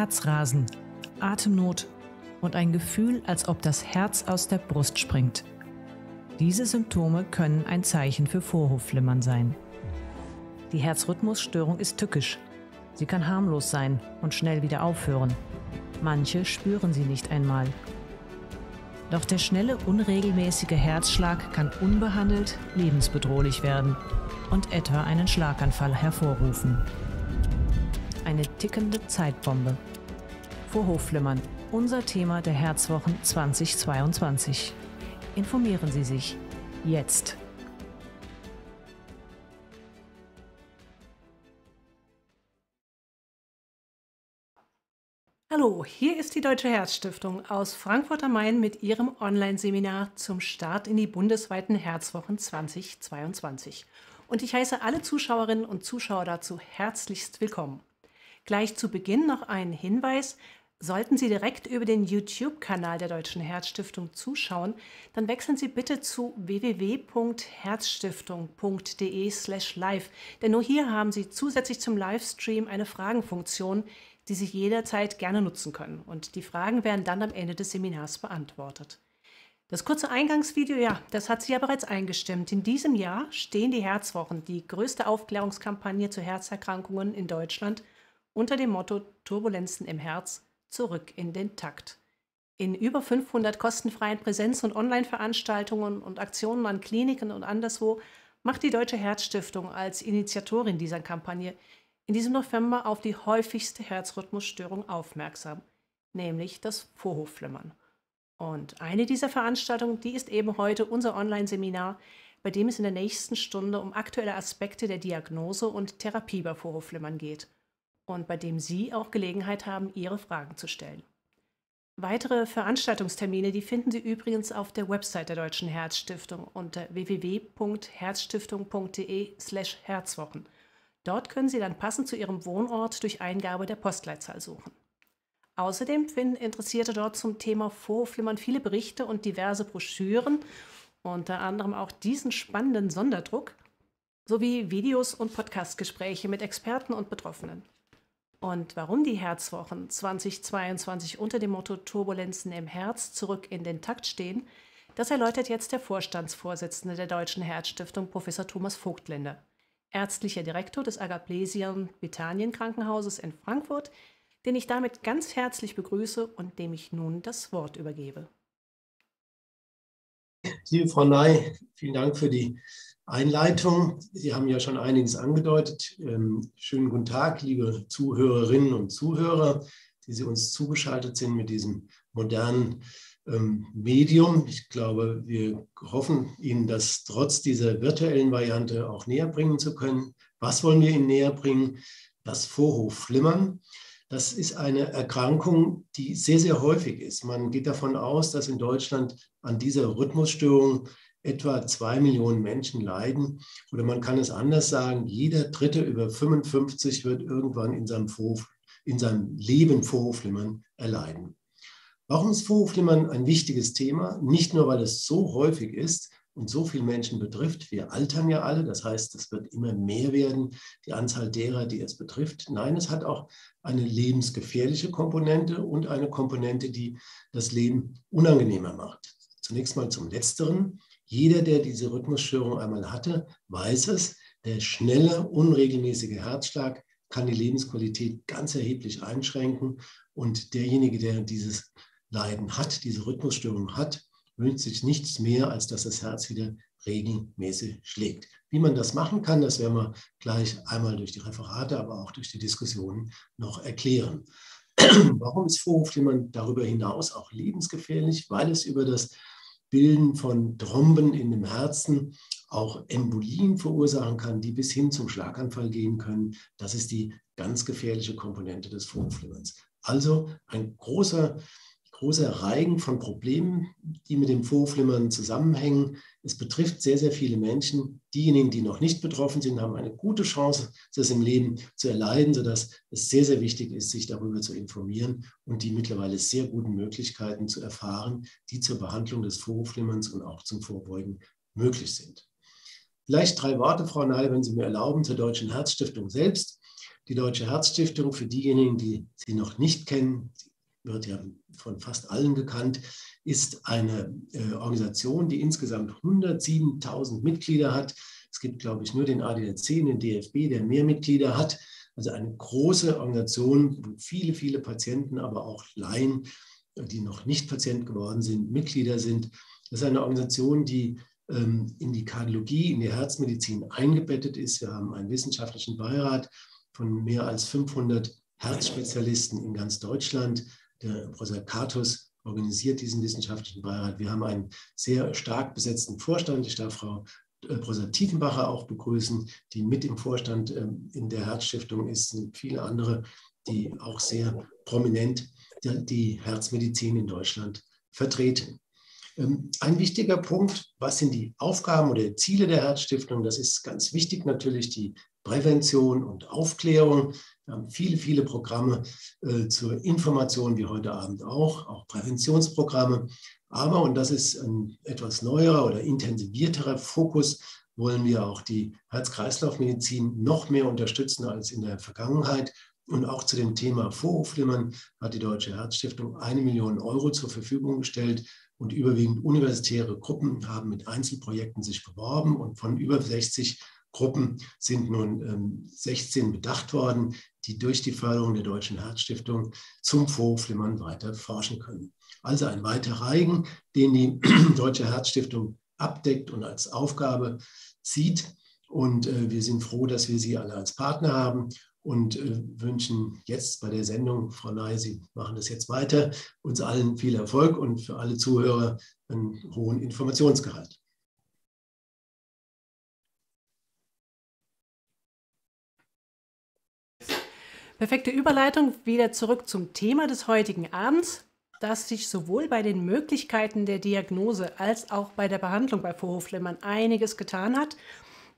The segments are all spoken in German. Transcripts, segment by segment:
Herzrasen, Atemnot und ein Gefühl, als ob das Herz aus der Brust springt. Diese Symptome können ein Zeichen für Vorhofflimmern sein. Die Herzrhythmusstörung ist tückisch. Sie kann harmlos sein und schnell wieder aufhören. Manche spüren sie nicht einmal. Doch der schnelle, unregelmäßige Herzschlag kann unbehandelt lebensbedrohlich werden und etwa einen Schlaganfall hervorrufen. Eine tickende Zeitbombe. Vorhofflimmern, unser Thema der Herzwochen 2022. Informieren Sie sich jetzt. Hallo, hier ist die Deutsche Herzstiftung aus Frankfurt am Main mit ihrem Online-Seminar zum Start in die bundesweiten Herzwochen 2022. Und ich heiße alle Zuschauerinnen und Zuschauer dazu herzlichst willkommen. Gleich zu Beginn noch ein Hinweis. Sollten Sie direkt über den YouTube-Kanal der Deutschen Herzstiftung zuschauen, dann wechseln Sie bitte zu www.herzstiftung.de/live, denn nur hier haben Sie zusätzlich zum Livestream eine Fragenfunktion, die Sie jederzeit gerne nutzen können. Und die Fragen werden dann am Ende des Seminars beantwortet. Das kurze Eingangsvideo, ja, das hat sich ja bereits eingestimmt. In diesem Jahr stehen die Herzwochen, die größte Aufklärungskampagne zu Herzerkrankungen in Deutschland, unter dem Motto Turbulenzen im Herz zurück in den Takt. In über 500 kostenfreien Präsenz- und Online-Veranstaltungen und Aktionen an Kliniken und anderswo macht die Deutsche Herzstiftung als Initiatorin dieser Kampagne in diesem November auf die häufigste Herzrhythmusstörung aufmerksam, nämlich das Vorhofflimmern. Und eine dieser Veranstaltungen, die ist eben heute unser Online-Seminar, bei dem es in der nächsten Stunde um aktuelle Aspekte der Diagnose und Therapie bei Vorhofflimmern geht und bei dem Sie auch Gelegenheit haben, Ihre Fragen zu stellen. Weitere Veranstaltungstermine, die finden Sie übrigens auf der Website der Deutschen Herzstiftung unter www.herzstiftung.de/herzwochen. Dort können Sie dann passend zu Ihrem Wohnort durch Eingabe der Postleitzahl suchen. Außerdem finden Interessierte dort zum Thema Vorhofflimmern viele Berichte und diverse Broschüren, unter anderem auch diesen spannenden Sonderdruck, sowie Videos und Podcastgespräche mit Experten und Betroffenen. Und warum die Herzwochen 2022 unter dem Motto Turbulenzen im Herz zurück in den Takt stehen, das erläutert jetzt der Vorstandsvorsitzende der Deutschen Herzstiftung, Professor Thomas Vogtländer ärztlicher Direktor des Agaplesian Bethanien Krankenhauses in Frankfurt, den ich damit ganz herzlich begrüße und dem ich nun das Wort übergebe. Liebe Frau Ney, vielen Dank für die Einleitung. Sie haben ja schon einiges angedeutet. Ähm, schönen guten Tag, liebe Zuhörerinnen und Zuhörer, die Sie uns zugeschaltet sind mit diesem modernen ähm, Medium. Ich glaube, wir hoffen, Ihnen das trotz dieser virtuellen Variante auch näher bringen zu können. Was wollen wir Ihnen näher bringen? Das Vorhofflimmern. Das ist eine Erkrankung, die sehr, sehr häufig ist. Man geht davon aus, dass in Deutschland an dieser Rhythmusstörung etwa zwei Millionen Menschen leiden. Oder man kann es anders sagen, jeder Dritte über 55 wird irgendwann in seinem, Vorhof, in seinem Leben Vorhofflimmern erleiden. Warum ist Vorhofflimmern ein wichtiges Thema? Nicht nur, weil es so häufig ist und so viele Menschen betrifft. Wir altern ja alle, das heißt, es wird immer mehr werden, die Anzahl derer, die es betrifft. Nein, es hat auch eine lebensgefährliche Komponente und eine Komponente, die das Leben unangenehmer macht. Zunächst mal zum Letzteren. Jeder, der diese Rhythmusstörung einmal hatte, weiß es. Der schnelle, unregelmäßige Herzschlag kann die Lebensqualität ganz erheblich einschränken. Und derjenige, der dieses Leiden hat, diese Rhythmusstörung hat, wünscht sich nichts mehr, als dass das Herz wieder regelmäßig schlägt. Wie man das machen kann, das werden wir gleich einmal durch die Referate, aber auch durch die Diskussionen noch erklären. Warum ist Vorhofflimmern darüber hinaus auch lebensgefährlich? Weil es über das Bilden von Thromben in dem Herzen auch Embolien verursachen kann, die bis hin zum Schlaganfall gehen können. Das ist die ganz gefährliche Komponente des Vorhofflimmerns. Also ein großer großer Reigen von Problemen, die mit dem Vorflimmern zusammenhängen. Es betrifft sehr, sehr viele Menschen. Diejenigen, die noch nicht betroffen sind, haben eine gute Chance, das im Leben zu erleiden, sodass es sehr, sehr wichtig ist, sich darüber zu informieren und die mittlerweile sehr guten Möglichkeiten zu erfahren, die zur Behandlung des Vorflimmerns und auch zum Vorbeugen möglich sind. Vielleicht drei Worte, Frau Ney, wenn Sie mir erlauben, zur Deutschen Herzstiftung selbst. Die Deutsche Herzstiftung, für diejenigen, die sie noch nicht kennen, wird ja von fast allen gekannt, ist eine äh, Organisation, die insgesamt 107.000 Mitglieder hat. Es gibt, glaube ich, nur den ADAC, den DFB, der mehr Mitglieder hat. Also eine große Organisation, wo viele, viele Patienten, aber auch Laien, die noch nicht Patient geworden sind, Mitglieder sind. Das ist eine Organisation, die ähm, in die Kardiologie, in die Herzmedizin eingebettet ist. Wir haben einen wissenschaftlichen Beirat von mehr als 500 Herzspezialisten in ganz Deutschland. Der Professor Katus organisiert diesen wissenschaftlichen Beirat. Wir haben einen sehr stark besetzten Vorstand. Ich darf Frau äh, Professor Tiefenbacher auch begrüßen, die mit im Vorstand ähm, in der Herzstiftung ist, und viele andere, die auch sehr prominent die Herzmedizin in Deutschland vertreten. Ähm, ein wichtiger Punkt, was sind die Aufgaben oder Ziele der Herzstiftung? Das ist ganz wichtig natürlich die Prävention und Aufklärung. Wir haben viele, viele Programme äh, zur Information, wie heute Abend auch, auch Präventionsprogramme. Aber, und das ist ein etwas neuerer oder intensivierterer Fokus, wollen wir auch die Herz-Kreislauf-Medizin noch mehr unterstützen als in der Vergangenheit. Und auch zu dem Thema Vorhofflimmern hat die Deutsche Herzstiftung eine Million Euro zur Verfügung gestellt. Und überwiegend universitäre Gruppen haben mit Einzelprojekten sich beworben. Und von über 60 Gruppen sind nun ähm, 16 bedacht worden, die durch die Förderung der Deutschen Herzstiftung zum Vorhofflimmern weiter forschen können. Also ein weiter Reigen, den die Deutsche Herzstiftung abdeckt und als Aufgabe sieht. Und äh, wir sind froh, dass wir Sie alle als Partner haben und äh, wünschen jetzt bei der Sendung, Frau Ney, Sie machen das jetzt weiter, uns allen viel Erfolg und für alle Zuhörer einen hohen Informationsgehalt. Perfekte Überleitung wieder zurück zum Thema des heutigen Abends dass sich sowohl bei den Möglichkeiten der Diagnose als auch bei der Behandlung bei Vorhofflimmern einiges getan hat.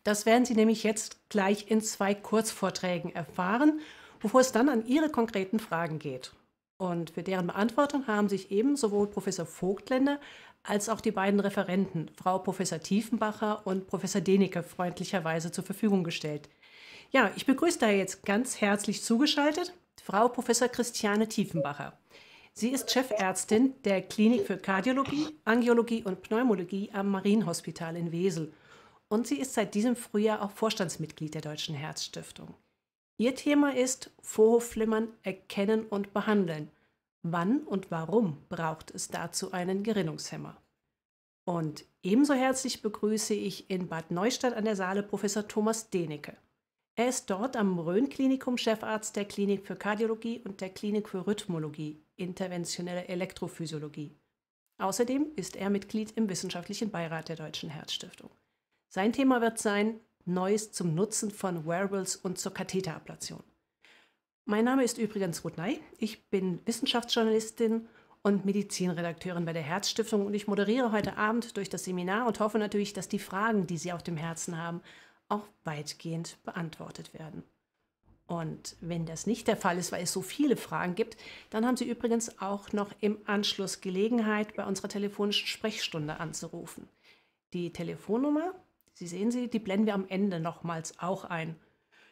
Das werden Sie nämlich jetzt gleich in zwei Kurzvorträgen erfahren, bevor es dann an Ihre konkreten Fragen geht. Und für deren Beantwortung haben sich eben sowohl Professor Vogtländer als auch die beiden Referenten, Frau Professor Tiefenbacher und Professor Denecke, freundlicherweise zur Verfügung gestellt. Ja, ich begrüße da jetzt ganz herzlich zugeschaltet Frau Professor Christiane Tiefenbacher. Sie ist Chefärztin der Klinik für Kardiologie, Angiologie und Pneumologie am Marienhospital in Wesel. Und sie ist seit diesem Frühjahr auch Vorstandsmitglied der Deutschen Herzstiftung. Ihr Thema ist Vorhofflimmern erkennen und behandeln. Wann und warum braucht es dazu einen Gerinnungshemmer? Und ebenso herzlich begrüße ich in Bad Neustadt an der Saale Professor Thomas Denecke. Er ist dort am Rhön-Klinikum Chefarzt der Klinik für Kardiologie und der Klinik für Rhythmologie, interventionelle Elektrophysiologie. Außerdem ist er Mitglied im wissenschaftlichen Beirat der Deutschen Herzstiftung. Sein Thema wird sein Neues zum Nutzen von Wearables und zur Katheterablation. Mein Name ist übrigens Ruth Ney. Ich bin Wissenschaftsjournalistin und Medizinredakteurin bei der Herzstiftung und ich moderiere heute Abend durch das Seminar und hoffe natürlich, dass die Fragen, die Sie auf dem Herzen haben, auch weitgehend beantwortet werden. Und wenn das nicht der Fall ist, weil es so viele Fragen gibt, dann haben Sie übrigens auch noch im Anschluss Gelegenheit, bei unserer telefonischen Sprechstunde anzurufen. Die Telefonnummer, Sie sehen sie, die blenden wir am Ende nochmals auch ein.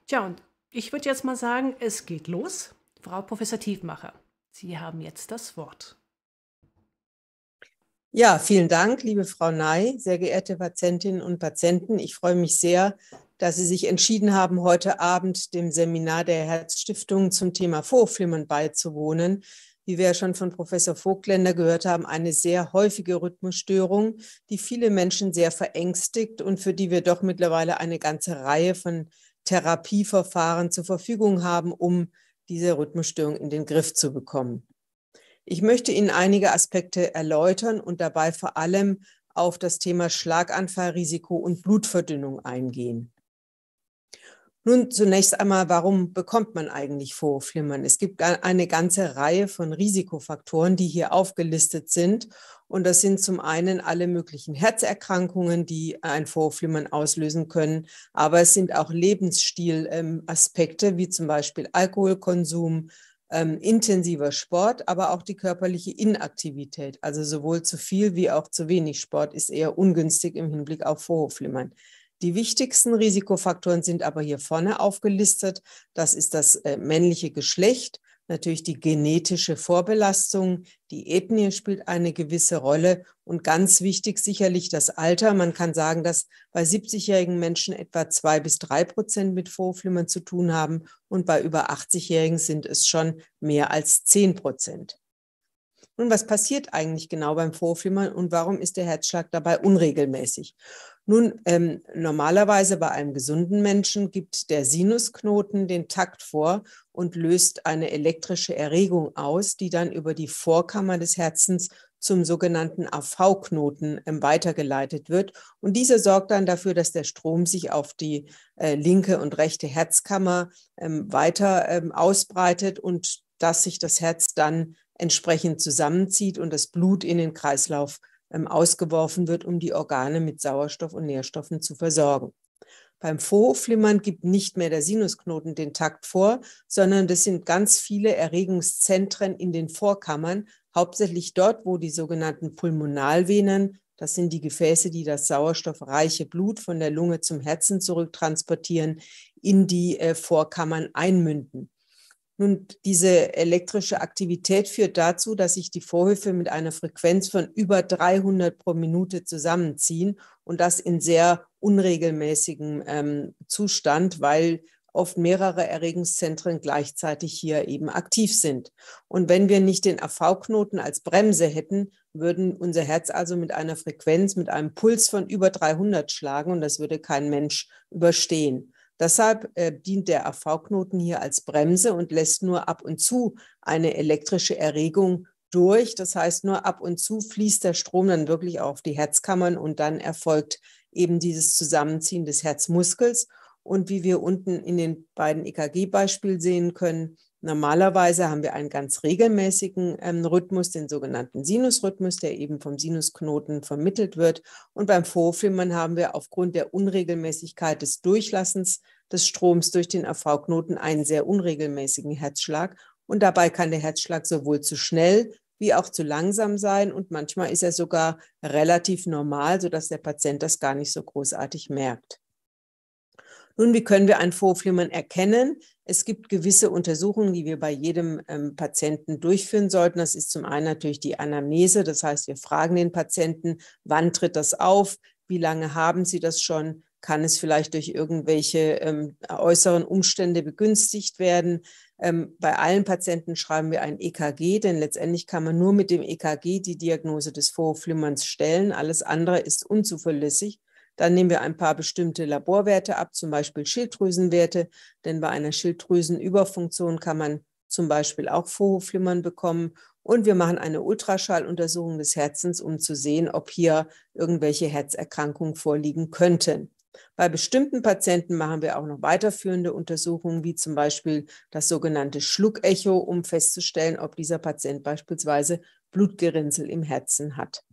Tja, und ich würde jetzt mal sagen, es geht los. Frau Professor Tiefmacher, Sie haben jetzt das Wort. Ja, vielen Dank, liebe Frau Ney, sehr geehrte Patientinnen und Patienten. Ich freue mich sehr, dass Sie sich entschieden haben, heute Abend dem Seminar der Herzstiftung zum Thema Vorflimmern beizuwohnen. Wie wir ja schon von Professor Vogtländer gehört haben, eine sehr häufige Rhythmusstörung, die viele Menschen sehr verängstigt und für die wir doch mittlerweile eine ganze Reihe von Therapieverfahren zur Verfügung haben, um diese Rhythmusstörung in den Griff zu bekommen. Ich möchte Ihnen einige Aspekte erläutern und dabei vor allem auf das Thema Schlaganfallrisiko und Blutverdünnung eingehen. Nun zunächst einmal, warum bekommt man eigentlich Vorhofflimmern? Es gibt eine ganze Reihe von Risikofaktoren, die hier aufgelistet sind. Und das sind zum einen alle möglichen Herzerkrankungen, die ein Vorhofflimmern auslösen können. Aber es sind auch Lebensstilaspekte, wie zum Beispiel Alkoholkonsum, ähm, intensiver Sport, aber auch die körperliche Inaktivität. Also sowohl zu viel wie auch zu wenig Sport ist eher ungünstig im Hinblick auf Vorhofflimmern. Die wichtigsten Risikofaktoren sind aber hier vorne aufgelistet. Das ist das äh, männliche Geschlecht, natürlich die genetische Vorbelastung, die Ethnie spielt eine gewisse Rolle und ganz wichtig sicherlich das Alter. Man kann sagen, dass bei 70-jährigen Menschen etwa zwei bis drei Prozent mit Vorflimmern zu tun haben und bei über 80-jährigen sind es schon mehr als zehn Prozent. Nun, was passiert eigentlich genau beim Vorflimmern und warum ist der Herzschlag dabei unregelmäßig? Nun, ähm, normalerweise bei einem gesunden Menschen gibt der Sinusknoten den Takt vor und löst eine elektrische Erregung aus, die dann über die Vorkammer des Herzens zum sogenannten AV-Knoten ähm, weitergeleitet wird. Und dieser sorgt dann dafür, dass der Strom sich auf die äh, linke und rechte Herzkammer ähm, weiter ähm, ausbreitet und dass sich das Herz dann entsprechend zusammenzieht und das Blut in den Kreislauf ausgeworfen wird, um die Organe mit Sauerstoff und Nährstoffen zu versorgen. Beim Vorhofflimmern gibt nicht mehr der Sinusknoten den Takt vor, sondern das sind ganz viele Erregungszentren in den Vorkammern, hauptsächlich dort, wo die sogenannten Pulmonalvenen, das sind die Gefäße, die das sauerstoffreiche Blut von der Lunge zum Herzen zurücktransportieren, in die äh, Vorkammern einmünden. Nun, diese elektrische Aktivität führt dazu, dass sich die Vorhöfe mit einer Frequenz von über 300 pro Minute zusammenziehen und das in sehr unregelmäßigem ähm, Zustand, weil oft mehrere Erregungszentren gleichzeitig hier eben aktiv sind. Und wenn wir nicht den AV-Knoten als Bremse hätten, würden unser Herz also mit einer Frequenz, mit einem Puls von über 300 schlagen und das würde kein Mensch überstehen. Deshalb äh, dient der AV-Knoten hier als Bremse und lässt nur ab und zu eine elektrische Erregung durch. Das heißt, nur ab und zu fließt der Strom dann wirklich auf die Herzkammern und dann erfolgt eben dieses Zusammenziehen des Herzmuskels. Und wie wir unten in den beiden EKG-Beispielen sehen können, Normalerweise haben wir einen ganz regelmäßigen ähm, Rhythmus, den sogenannten Sinusrhythmus, der eben vom Sinusknoten vermittelt wird. Und beim Vorflimmern haben wir aufgrund der Unregelmäßigkeit des Durchlassens des Stroms durch den AV-Knoten einen sehr unregelmäßigen Herzschlag. Und dabei kann der Herzschlag sowohl zu schnell wie auch zu langsam sein. Und manchmal ist er sogar relativ normal, sodass der Patient das gar nicht so großartig merkt. Nun, wie können wir ein Vorflimmern erkennen? Es gibt gewisse Untersuchungen, die wir bei jedem ähm, Patienten durchführen sollten. Das ist zum einen natürlich die Anamnese. Das heißt, wir fragen den Patienten, wann tritt das auf? Wie lange haben Sie das schon? Kann es vielleicht durch irgendwelche ähm, äußeren Umstände begünstigt werden? Ähm, bei allen Patienten schreiben wir ein EKG, denn letztendlich kann man nur mit dem EKG die Diagnose des Vorflimmerns stellen. Alles andere ist unzuverlässig. Dann nehmen wir ein paar bestimmte Laborwerte ab, zum Beispiel Schilddrüsenwerte, denn bei einer Schilddrüsenüberfunktion kann man zum Beispiel auch Vorhofflimmern bekommen. Und wir machen eine Ultraschalluntersuchung des Herzens, um zu sehen, ob hier irgendwelche Herzerkrankungen vorliegen könnten. Bei bestimmten Patienten machen wir auch noch weiterführende Untersuchungen, wie zum Beispiel das sogenannte Schluckecho, um festzustellen, ob dieser Patient beispielsweise Blutgerinnsel im Herzen hat.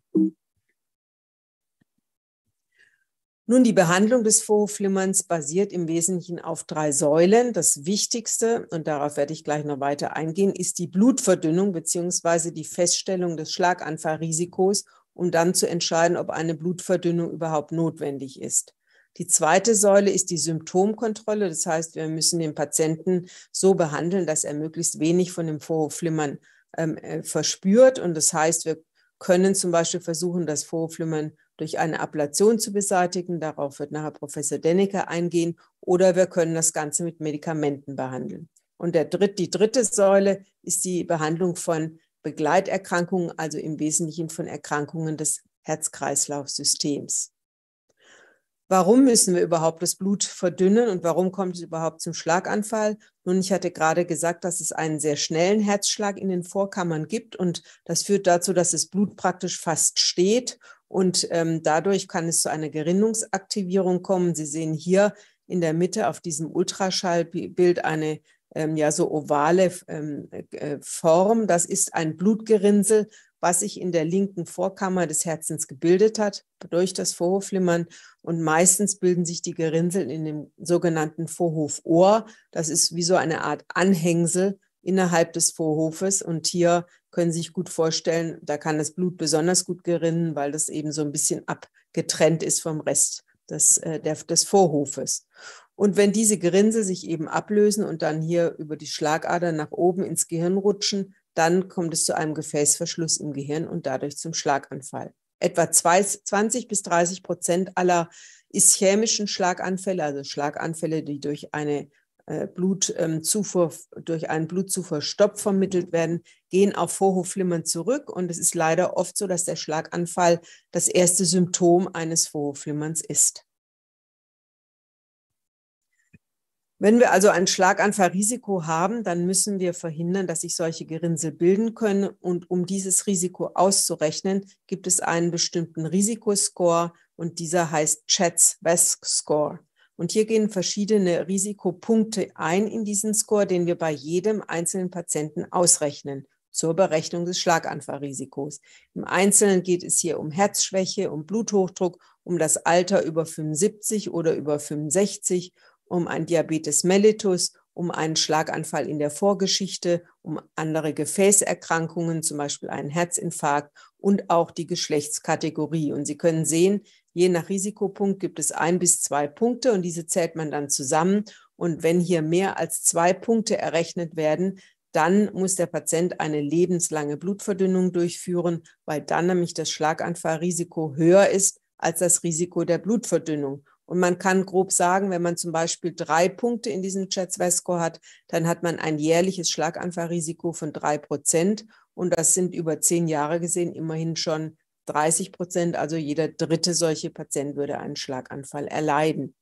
Nun, die Behandlung des Vorhofflimmerns basiert im Wesentlichen auf drei Säulen. Das Wichtigste, und darauf werde ich gleich noch weiter eingehen, ist die Blutverdünnung bzw. die Feststellung des Schlaganfallrisikos, um dann zu entscheiden, ob eine Blutverdünnung überhaupt notwendig ist. Die zweite Säule ist die Symptomkontrolle. Das heißt, wir müssen den Patienten so behandeln, dass er möglichst wenig von dem Vorhofflimmern ähm, äh, verspürt. Und das heißt, wir können zum Beispiel versuchen, das Vorhofflimmern durch eine Ablation zu beseitigen. Darauf wird nachher Professor Dennecker eingehen. Oder wir können das Ganze mit Medikamenten behandeln. Und der dritt, die dritte Säule ist die Behandlung von Begleiterkrankungen, also im Wesentlichen von Erkrankungen des Herz-Kreislauf-Systems. Warum müssen wir überhaupt das Blut verdünnen und warum kommt es überhaupt zum Schlaganfall? Nun, ich hatte gerade gesagt, dass es einen sehr schnellen Herzschlag in den Vorkammern gibt und das führt dazu, dass das Blut praktisch fast steht und ähm, dadurch kann es zu einer Gerinnungsaktivierung kommen. Sie sehen hier in der Mitte auf diesem Ultraschallbild eine ähm, ja so ovale ähm, äh, Form. Das ist ein Blutgerinnsel, was sich in der linken Vorkammer des Herzens gebildet hat durch das Vorhofflimmern. Und meistens bilden sich die Gerinnsel in dem sogenannten Vorhofohr. Das ist wie so eine Art Anhängsel innerhalb des Vorhofes. Und hier können sich gut vorstellen, da kann das Blut besonders gut gerinnen, weil das eben so ein bisschen abgetrennt ist vom Rest des, äh, der, des Vorhofes. Und wenn diese Gerinnsel sich eben ablösen und dann hier über die Schlagader nach oben ins Gehirn rutschen, dann kommt es zu einem Gefäßverschluss im Gehirn und dadurch zum Schlaganfall. Etwa 20 bis 30 Prozent aller ischämischen Schlaganfälle, also Schlaganfälle, die durch eine Blutzufuhr, ähm, durch einen Blutzufuhrstopp vermittelt werden, gehen auf Vorhofflimmern zurück. Und es ist leider oft so, dass der Schlaganfall das erste Symptom eines Vorhofflimmerns ist. Wenn wir also ein Schlaganfallrisiko haben, dann müssen wir verhindern, dass sich solche Gerinnsel bilden können. Und um dieses Risiko auszurechnen, gibt es einen bestimmten Risikoscore und dieser heißt Chats-West-Score. Und hier gehen verschiedene Risikopunkte ein in diesen Score, den wir bei jedem einzelnen Patienten ausrechnen zur Berechnung des Schlaganfallrisikos. Im Einzelnen geht es hier um Herzschwäche, um Bluthochdruck, um das Alter über 75 oder über 65 um ein Diabetes mellitus, um einen Schlaganfall in der Vorgeschichte, um andere Gefäßerkrankungen, zum Beispiel einen Herzinfarkt und auch die Geschlechtskategorie. Und Sie können sehen, je nach Risikopunkt gibt es ein bis zwei Punkte und diese zählt man dann zusammen. Und wenn hier mehr als zwei Punkte errechnet werden, dann muss der Patient eine lebenslange Blutverdünnung durchführen, weil dann nämlich das Schlaganfallrisiko höher ist als das Risiko der Blutverdünnung. Und man kann grob sagen, wenn man zum Beispiel drei Punkte in diesem Chats-Score hat, dann hat man ein jährliches Schlaganfallrisiko von drei Prozent. Und das sind über zehn Jahre gesehen immerhin schon 30 Prozent. Also jeder dritte solche Patient würde einen Schlaganfall erleiden.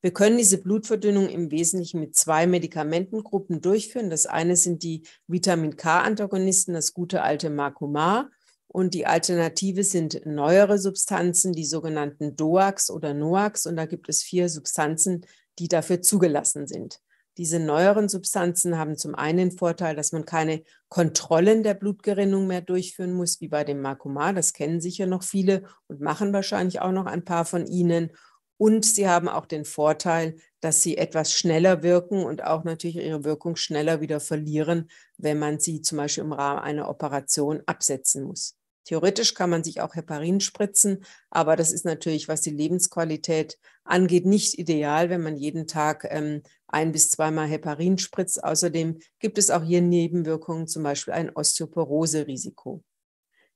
Wir können diese Blutverdünnung im Wesentlichen mit zwei Medikamentengruppen durchführen. Das eine sind die Vitamin K-Antagonisten, das gute alte Marcumar. Und die Alternative sind neuere Substanzen, die sogenannten DOAX oder NOAX. Und da gibt es vier Substanzen, die dafür zugelassen sind. Diese neueren Substanzen haben zum einen den Vorteil, dass man keine Kontrollen der Blutgerinnung mehr durchführen muss, wie bei dem Marcumar. Das kennen sicher noch viele und machen wahrscheinlich auch noch ein paar von Ihnen. Und sie haben auch den Vorteil, dass sie etwas schneller wirken und auch natürlich ihre Wirkung schneller wieder verlieren, wenn man sie zum Beispiel im Rahmen einer Operation absetzen muss. Theoretisch kann man sich auch Heparin spritzen, aber das ist natürlich, was die Lebensqualität angeht, nicht ideal, wenn man jeden Tag ähm, ein bis zweimal Heparin spritzt. Außerdem gibt es auch hier Nebenwirkungen, zum Beispiel ein Osteoporose-Risiko.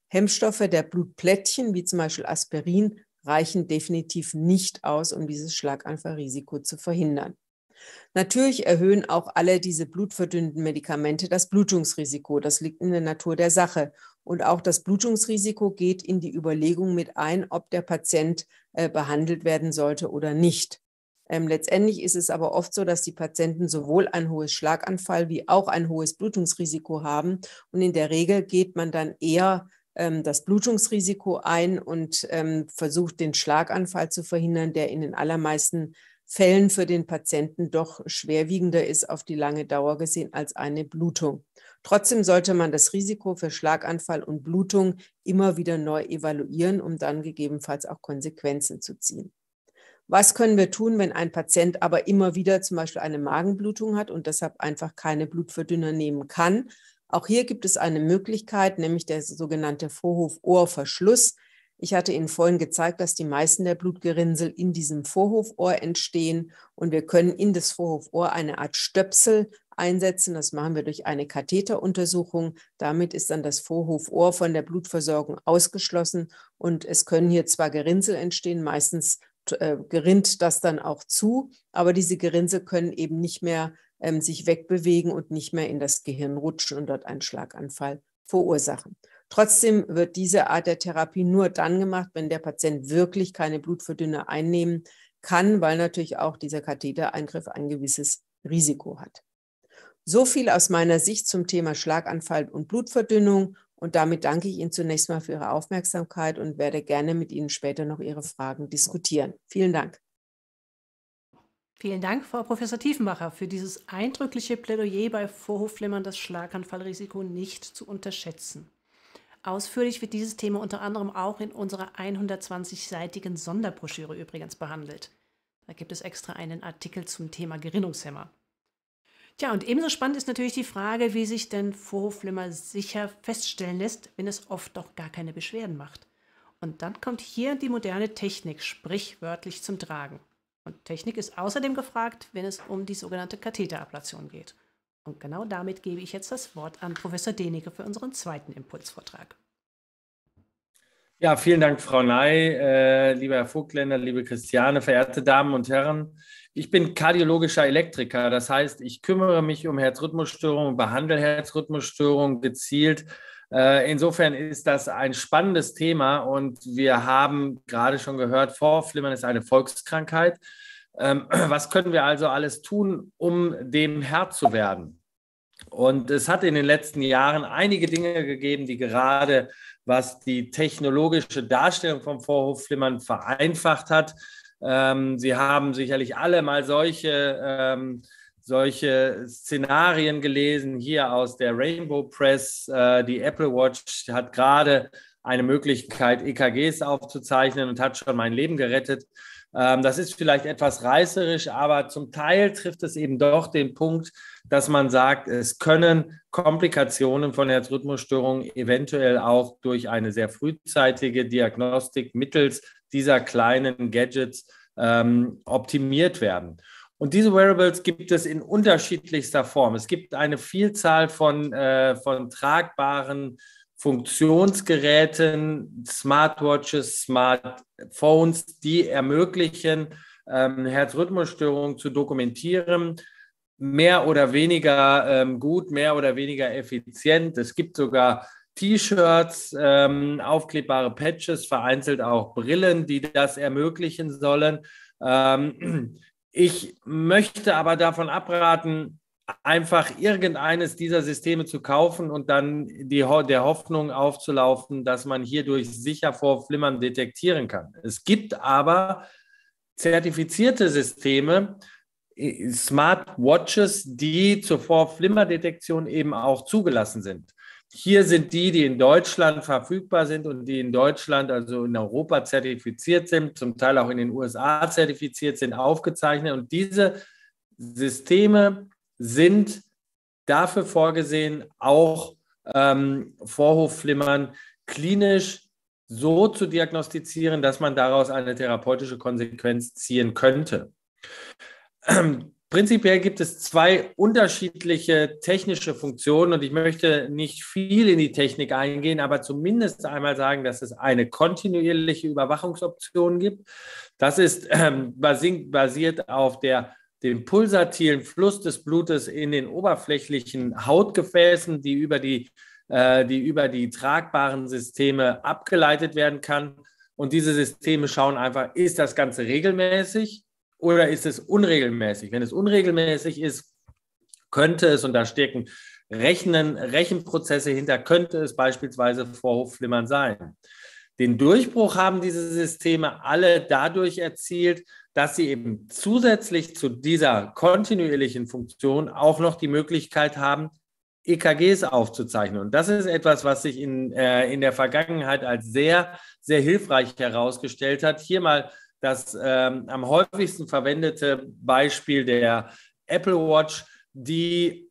Hemmstoffe der Blutplättchen, wie zum Beispiel Aspirin, reichen definitiv nicht aus, um dieses Schlaganfallrisiko zu verhindern. Natürlich erhöhen auch alle diese blutverdünnenden Medikamente das Blutungsrisiko. Das liegt in der Natur der Sache. Und auch das Blutungsrisiko geht in die Überlegung mit ein, ob der Patient äh, behandelt werden sollte oder nicht. Ähm, letztendlich ist es aber oft so, dass die Patienten sowohl ein hohes Schlaganfall wie auch ein hohes Blutungsrisiko haben. Und in der Regel geht man dann eher ähm, das Blutungsrisiko ein und ähm, versucht, den Schlaganfall zu verhindern, der in den allermeisten Fällen für den Patienten doch schwerwiegender ist auf die lange Dauer gesehen als eine Blutung. Trotzdem sollte man das Risiko für Schlaganfall und Blutung immer wieder neu evaluieren, um dann gegebenenfalls auch Konsequenzen zu ziehen. Was können wir tun, wenn ein Patient aber immer wieder zum Beispiel eine Magenblutung hat und deshalb einfach keine Blutverdünner nehmen kann? Auch hier gibt es eine Möglichkeit, nämlich der sogenannte Vorhofohrverschluss. Ich hatte Ihnen vorhin gezeigt, dass die meisten der Blutgerinnsel in diesem Vorhofohr entstehen und wir können in das Vorhofohr eine Art Stöpsel einsetzen. Das machen wir durch eine Katheteruntersuchung. Damit ist dann das Vorhofohr von der Blutversorgung ausgeschlossen und es können hier zwar Gerinnsel entstehen, meistens äh, gerinnt das dann auch zu, aber diese Gerinnsel können eben nicht mehr ähm, sich wegbewegen und nicht mehr in das Gehirn rutschen und dort einen Schlaganfall verursachen. Trotzdem wird diese Art der Therapie nur dann gemacht, wenn der Patient wirklich keine Blutverdünner einnehmen kann, weil natürlich auch dieser Kathetereingriff ein gewisses Risiko hat. So viel aus meiner Sicht zum Thema Schlaganfall und Blutverdünnung. Und damit danke ich Ihnen zunächst mal für Ihre Aufmerksamkeit und werde gerne mit Ihnen später noch Ihre Fragen diskutieren. Vielen Dank. Vielen Dank, Frau Professor Tiefenbacher, für dieses eindrückliche Plädoyer bei Vorhofflimmern das Schlaganfallrisiko nicht zu unterschätzen. Ausführlich wird dieses Thema unter anderem auch in unserer 120-seitigen Sonderbroschüre übrigens behandelt. Da gibt es extra einen Artikel zum Thema Gerinnungshemmer. Tja, und ebenso spannend ist natürlich die Frage, wie sich denn Vorhofflimmer sicher feststellen lässt, wenn es oft doch gar keine Beschwerden macht. Und dann kommt hier die moderne Technik sprichwörtlich zum Tragen. Und Technik ist außerdem gefragt, wenn es um die sogenannte Katheterablation geht. Und genau damit gebe ich jetzt das Wort an Professor Denecke für unseren zweiten Impulsvortrag. Ja, vielen Dank, Frau Ney, äh, lieber Herr Vogtländer, liebe Christiane, verehrte Damen und Herren. Ich bin kardiologischer Elektriker, das heißt, ich kümmere mich um Herzrhythmusstörungen, behandle Herzrhythmusstörungen gezielt. Äh, insofern ist das ein spannendes Thema und wir haben gerade schon gehört, Vorflimmern ist eine Volkskrankheit. Ähm, was können wir also alles tun, um dem Herr zu werden? Und es hat in den letzten Jahren einige Dinge gegeben, die gerade, was die technologische Darstellung vom Vorhofflimmern vereinfacht hat. Ähm, Sie haben sicherlich alle mal solche, ähm, solche Szenarien gelesen, hier aus der Rainbow Press. Äh, die Apple Watch hat gerade eine Möglichkeit, EKGs aufzuzeichnen und hat schon mein Leben gerettet. Ähm, das ist vielleicht etwas reißerisch, aber zum Teil trifft es eben doch den Punkt, dass man sagt, es können Komplikationen von Herzrhythmusstörungen eventuell auch durch eine sehr frühzeitige Diagnostik mittels dieser kleinen Gadgets ähm, optimiert werden. Und diese Wearables gibt es in unterschiedlichster Form. Es gibt eine Vielzahl von, äh, von tragbaren Funktionsgeräten, Smartwatches, Smartphones, die ermöglichen, ähm, Herzrhythmusstörungen zu dokumentieren, mehr oder weniger ähm, gut, mehr oder weniger effizient. Es gibt sogar T-Shirts, ähm, aufklebbare Patches, vereinzelt auch Brillen, die das ermöglichen sollen. Ähm, ich möchte aber davon abraten, einfach irgendeines dieser Systeme zu kaufen und dann die, der Hoffnung aufzulaufen, dass man hierdurch sicher vor Flimmern detektieren kann. Es gibt aber zertifizierte Systeme, Smart Watches, die zur Vorflimmerdetektion eben auch zugelassen sind. Hier sind die, die in Deutschland verfügbar sind und die in Deutschland, also in Europa zertifiziert sind, zum Teil auch in den USA zertifiziert sind, aufgezeichnet. Und diese Systeme sind dafür vorgesehen, auch ähm, Vorhofflimmern klinisch so zu diagnostizieren, dass man daraus eine therapeutische Konsequenz ziehen könnte. Ähm, prinzipiell gibt es zwei unterschiedliche technische Funktionen und ich möchte nicht viel in die Technik eingehen, aber zumindest einmal sagen, dass es eine kontinuierliche Überwachungsoption gibt. Das ist ähm, basiert auf der den pulsatilen Fluss des Blutes in den oberflächlichen Hautgefäßen, die über die, äh, die über die tragbaren Systeme abgeleitet werden kann. Und diese Systeme schauen einfach, ist das Ganze regelmäßig oder ist es unregelmäßig? Wenn es unregelmäßig ist, könnte es, und da stecken Rechnen, Rechenprozesse hinter, könnte es beispielsweise Vorhofflimmern sein. Den Durchbruch haben diese Systeme alle dadurch erzielt, dass sie eben zusätzlich zu dieser kontinuierlichen Funktion auch noch die Möglichkeit haben, EKGs aufzuzeichnen. Und das ist etwas, was sich in, äh, in der Vergangenheit als sehr, sehr hilfreich herausgestellt hat. Hier mal das ähm, am häufigsten verwendete Beispiel der Apple Watch, die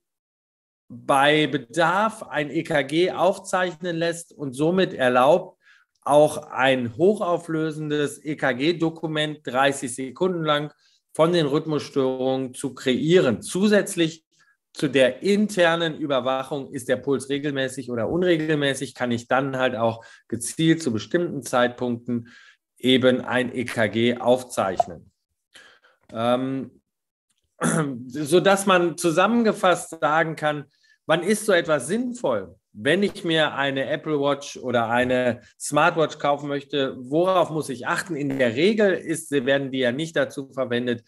bei Bedarf ein EKG aufzeichnen lässt und somit erlaubt, auch ein hochauflösendes EKG-Dokument 30 Sekunden lang von den Rhythmusstörungen zu kreieren. Zusätzlich zu der internen Überwachung, ist der Puls regelmäßig oder unregelmäßig, kann ich dann halt auch gezielt zu bestimmten Zeitpunkten eben ein EKG aufzeichnen. Ähm, sodass man zusammengefasst sagen kann, wann ist so etwas sinnvoll? Wenn ich mir eine Apple Watch oder eine Smartwatch kaufen möchte, worauf muss ich achten? In der Regel ist, werden die ja nicht dazu verwendet,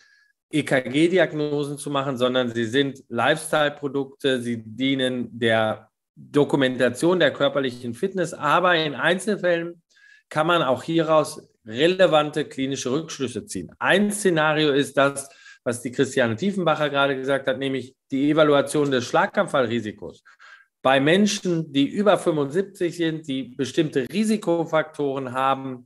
EKG-Diagnosen zu machen, sondern sie sind Lifestyle-Produkte, sie dienen der Dokumentation der körperlichen Fitness, aber in Einzelfällen kann man auch hieraus relevante klinische Rückschlüsse ziehen. Ein Szenario ist das, was die Christiane Tiefenbacher gerade gesagt hat, nämlich die Evaluation des Schlaganfallrisikos bei Menschen, die über 75 sind, die bestimmte Risikofaktoren haben,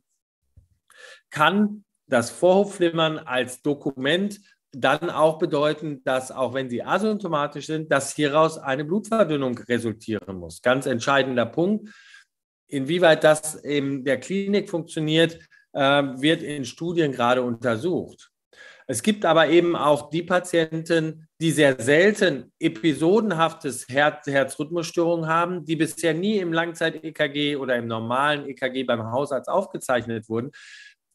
kann das Vorhofflimmern als Dokument dann auch bedeuten, dass auch wenn sie asymptomatisch sind, dass hieraus eine Blutverdünnung resultieren muss. Ganz entscheidender Punkt. inwieweit das in der Klinik funktioniert, ähm, wird in Studien gerade untersucht. Es gibt aber eben auch die Patienten, die sehr selten episodenhaftes Herz Herzrhythmusstörungen haben, die bisher nie im Langzeit-EKG oder im normalen EKG beim Hausarzt aufgezeichnet wurden.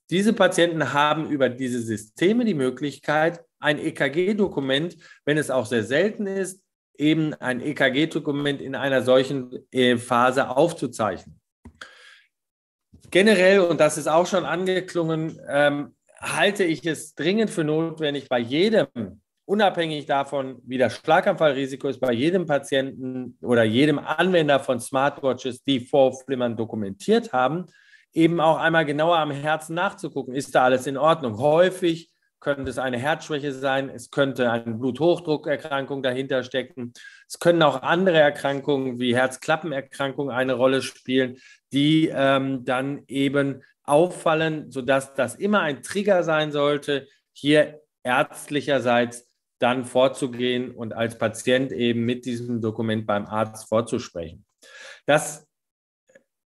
Diese Patienten haben über diese Systeme die Möglichkeit, ein EKG-Dokument, wenn es auch sehr selten ist, eben ein EKG-Dokument in einer solchen äh, Phase aufzuzeichnen. Generell, und das ist auch schon angeklungen, ähm, halte ich es dringend für notwendig, bei jedem, unabhängig davon, wie das Schlaganfallrisiko ist, bei jedem Patienten oder jedem Anwender von Smartwatches, die Vorflimmern dokumentiert haben, eben auch einmal genauer am Herzen nachzugucken, ist da alles in Ordnung. Häufig könnte es eine Herzschwäche sein, es könnte eine Bluthochdruckerkrankung dahinter stecken, es können auch andere Erkrankungen wie Herzklappenerkrankungen eine Rolle spielen, die ähm, dann eben auffallen, sodass das immer ein Trigger sein sollte, hier ärztlicherseits dann vorzugehen und als Patient eben mit diesem Dokument beim Arzt vorzusprechen. Das,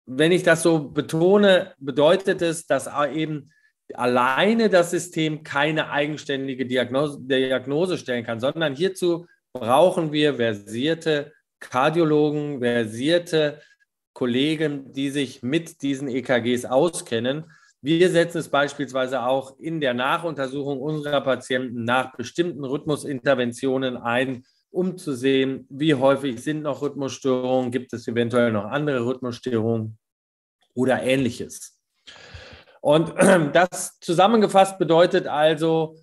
wenn ich das so betone, bedeutet es, dass eben alleine das System keine eigenständige Diagnose, Diagnose stellen kann, sondern hierzu brauchen wir versierte Kardiologen, versierte Kollegen, die sich mit diesen EKGs auskennen. Wir setzen es beispielsweise auch in der Nachuntersuchung unserer Patienten nach bestimmten Rhythmusinterventionen ein, um zu sehen, wie häufig sind noch Rhythmusstörungen, gibt es eventuell noch andere Rhythmusstörungen oder ähnliches. Und das zusammengefasst bedeutet also,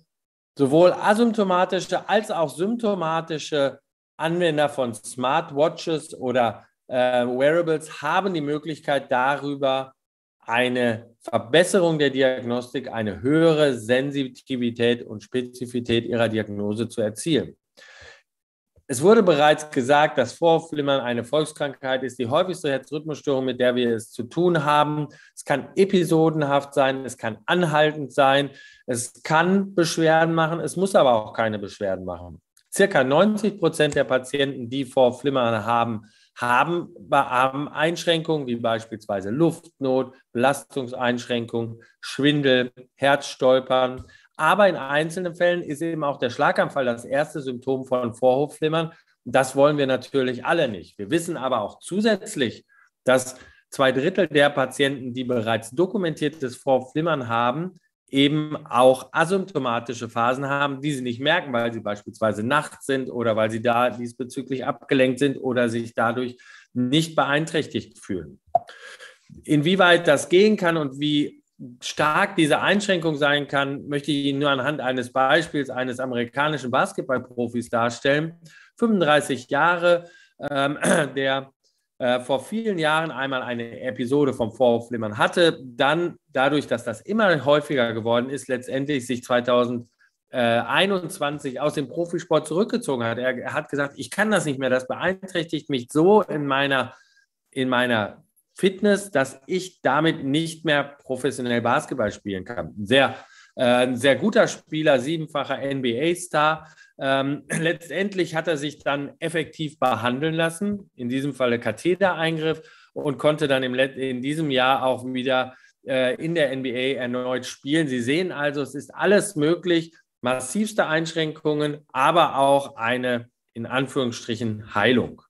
sowohl asymptomatische als auch symptomatische Anwender von Smartwatches oder äh, Wearables haben die Möglichkeit darüber, eine Verbesserung der Diagnostik, eine höhere Sensitivität und Spezifität ihrer Diagnose zu erzielen. Es wurde bereits gesagt, dass Vorflimmern eine Volkskrankheit ist, die häufigste Herzrhythmusstörung, mit der wir es zu tun haben. Es kann episodenhaft sein, es kann anhaltend sein, es kann Beschwerden machen, es muss aber auch keine Beschwerden machen. Circa 90 Prozent der Patienten, die Vorflimmern haben, haben Einschränkungen wie beispielsweise Luftnot, Belastungseinschränkungen, Schwindel, Herzstolpern. Aber in einzelnen Fällen ist eben auch der Schlaganfall das erste Symptom von Vorhofflimmern. Das wollen wir natürlich alle nicht. Wir wissen aber auch zusätzlich, dass zwei Drittel der Patienten, die bereits dokumentiertes Vorflimmern haben, eben auch asymptomatische Phasen haben, die sie nicht merken, weil sie beispielsweise nachts sind oder weil sie da diesbezüglich abgelenkt sind oder sich dadurch nicht beeinträchtigt fühlen. Inwieweit das gehen kann und wie stark diese Einschränkung sein kann, möchte ich Ihnen nur anhand eines Beispiels eines amerikanischen Basketballprofis darstellen. 35 Jahre, ähm, der äh, vor vielen Jahren einmal eine Episode vom Vorflimmern hatte, dann dadurch, dass das immer häufiger geworden ist, letztendlich sich 2021 aus dem Profisport zurückgezogen hat. Er, hat gesagt, ich kann das nicht mehr, das beeinträchtigt mich so in meiner, in meiner Fitness, dass ich damit nicht mehr professionell Basketball spielen kann. Sehr, ein sehr guter Spieler, siebenfacher NBA-Star, ähm, letztendlich hat er sich dann effektiv behandeln lassen, in diesem Falle Kathetereingriff und konnte dann im, in diesem Jahr auch wieder äh, in der NBA erneut spielen. Sie sehen also, es ist alles möglich, massivste Einschränkungen, aber auch eine in Anführungsstrichen Heilung.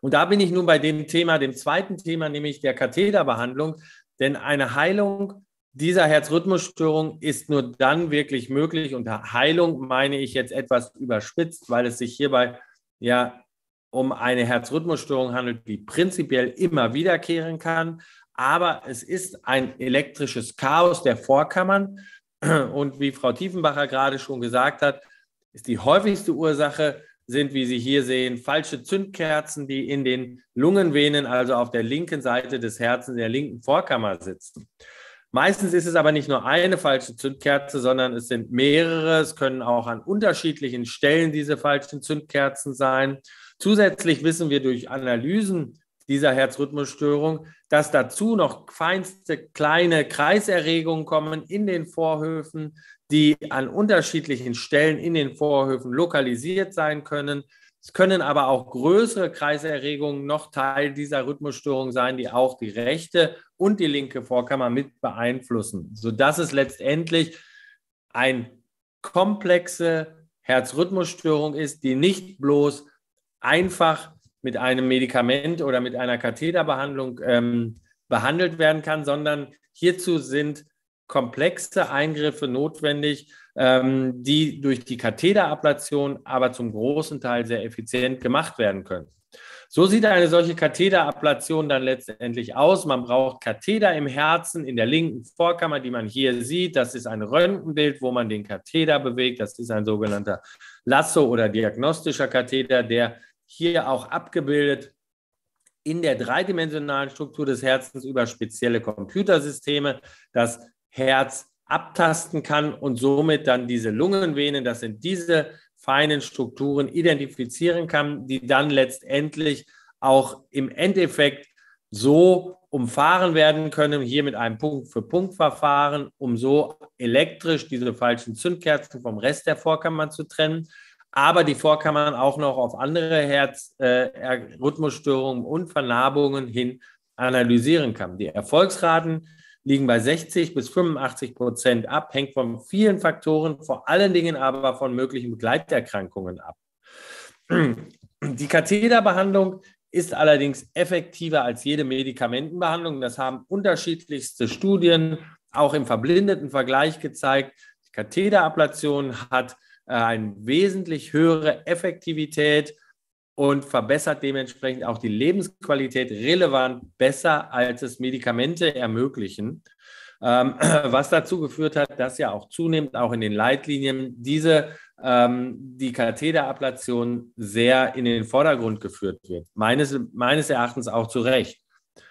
Und da bin ich nun bei dem Thema, dem zweiten Thema, nämlich der Katheterbehandlung. Denn eine Heilung dieser Herzrhythmusstörung ist nur dann wirklich möglich. Unter Heilung meine ich jetzt etwas überspitzt, weil es sich hierbei ja um eine Herzrhythmusstörung handelt, die prinzipiell immer wiederkehren kann. Aber es ist ein elektrisches Chaos der Vorkammern. Und wie Frau Tiefenbacher gerade schon gesagt hat, ist die häufigste Ursache sind, wie Sie hier sehen, falsche Zündkerzen, die in den Lungenvenen, also auf der linken Seite des Herzens, der linken Vorkammer sitzen. Meistens ist es aber nicht nur eine falsche Zündkerze, sondern es sind mehrere. Es können auch an unterschiedlichen Stellen diese falschen Zündkerzen sein. Zusätzlich wissen wir durch Analysen dieser Herzrhythmusstörung, dass dazu noch feinste kleine Kreiserregungen kommen in den Vorhöfen, die an unterschiedlichen Stellen in den Vorhöfen lokalisiert sein können. Es können aber auch größere Kreiserregungen noch Teil dieser Rhythmusstörung sein, die auch die rechte und die linke Vorkammer mit beeinflussen, sodass es letztendlich eine komplexe Herzrhythmusstörung ist, die nicht bloß einfach mit einem Medikament oder mit einer Katheterbehandlung ähm, behandelt werden kann, sondern hierzu sind komplexe Eingriffe notwendig, ähm, die durch die Katheterablation aber zum großen Teil sehr effizient gemacht werden können. So sieht eine solche Katheterablation dann letztendlich aus. Man braucht Katheter im Herzen in der linken Vorkammer, die man hier sieht. Das ist ein Röntgenbild, wo man den Katheter bewegt. Das ist ein sogenannter Lasso- oder diagnostischer Katheter, der hier auch abgebildet in der dreidimensionalen Struktur des Herzens über spezielle Computersysteme das Herz abtasten kann und somit dann diese Lungenvenen, das sind diese feinen Strukturen, identifizieren kann, die dann letztendlich auch im Endeffekt so umfahren werden können, hier mit einem Punkt-für-Punkt-Verfahren, um so elektrisch diese falschen Zündkerzen vom Rest der Vorkammer zu trennen aber die Vorkammern auch noch auf andere Herzrhythmusstörungen äh, und Vernarbungen hin analysieren kann. Die Erfolgsraten liegen bei 60 bis 85 Prozent ab, hängt von vielen Faktoren, vor allen Dingen aber von möglichen Begleiterkrankungen ab. Die Katheterbehandlung ist allerdings effektiver als jede Medikamentenbehandlung. Das haben unterschiedlichste Studien auch im verblindeten Vergleich gezeigt. Die Katheterablation hat äh, eine wesentlich höhere Effektivität und verbessert dementsprechend auch die Lebensqualität relevant besser, als es Medikamente ermöglichen. Ähm, was dazu geführt hat, dass ja auch zunehmend auch in den Leitlinien diese ähm, die Katheterablation sehr in den Vordergrund geführt wird. Meines, meines Erachtens auch zu Recht.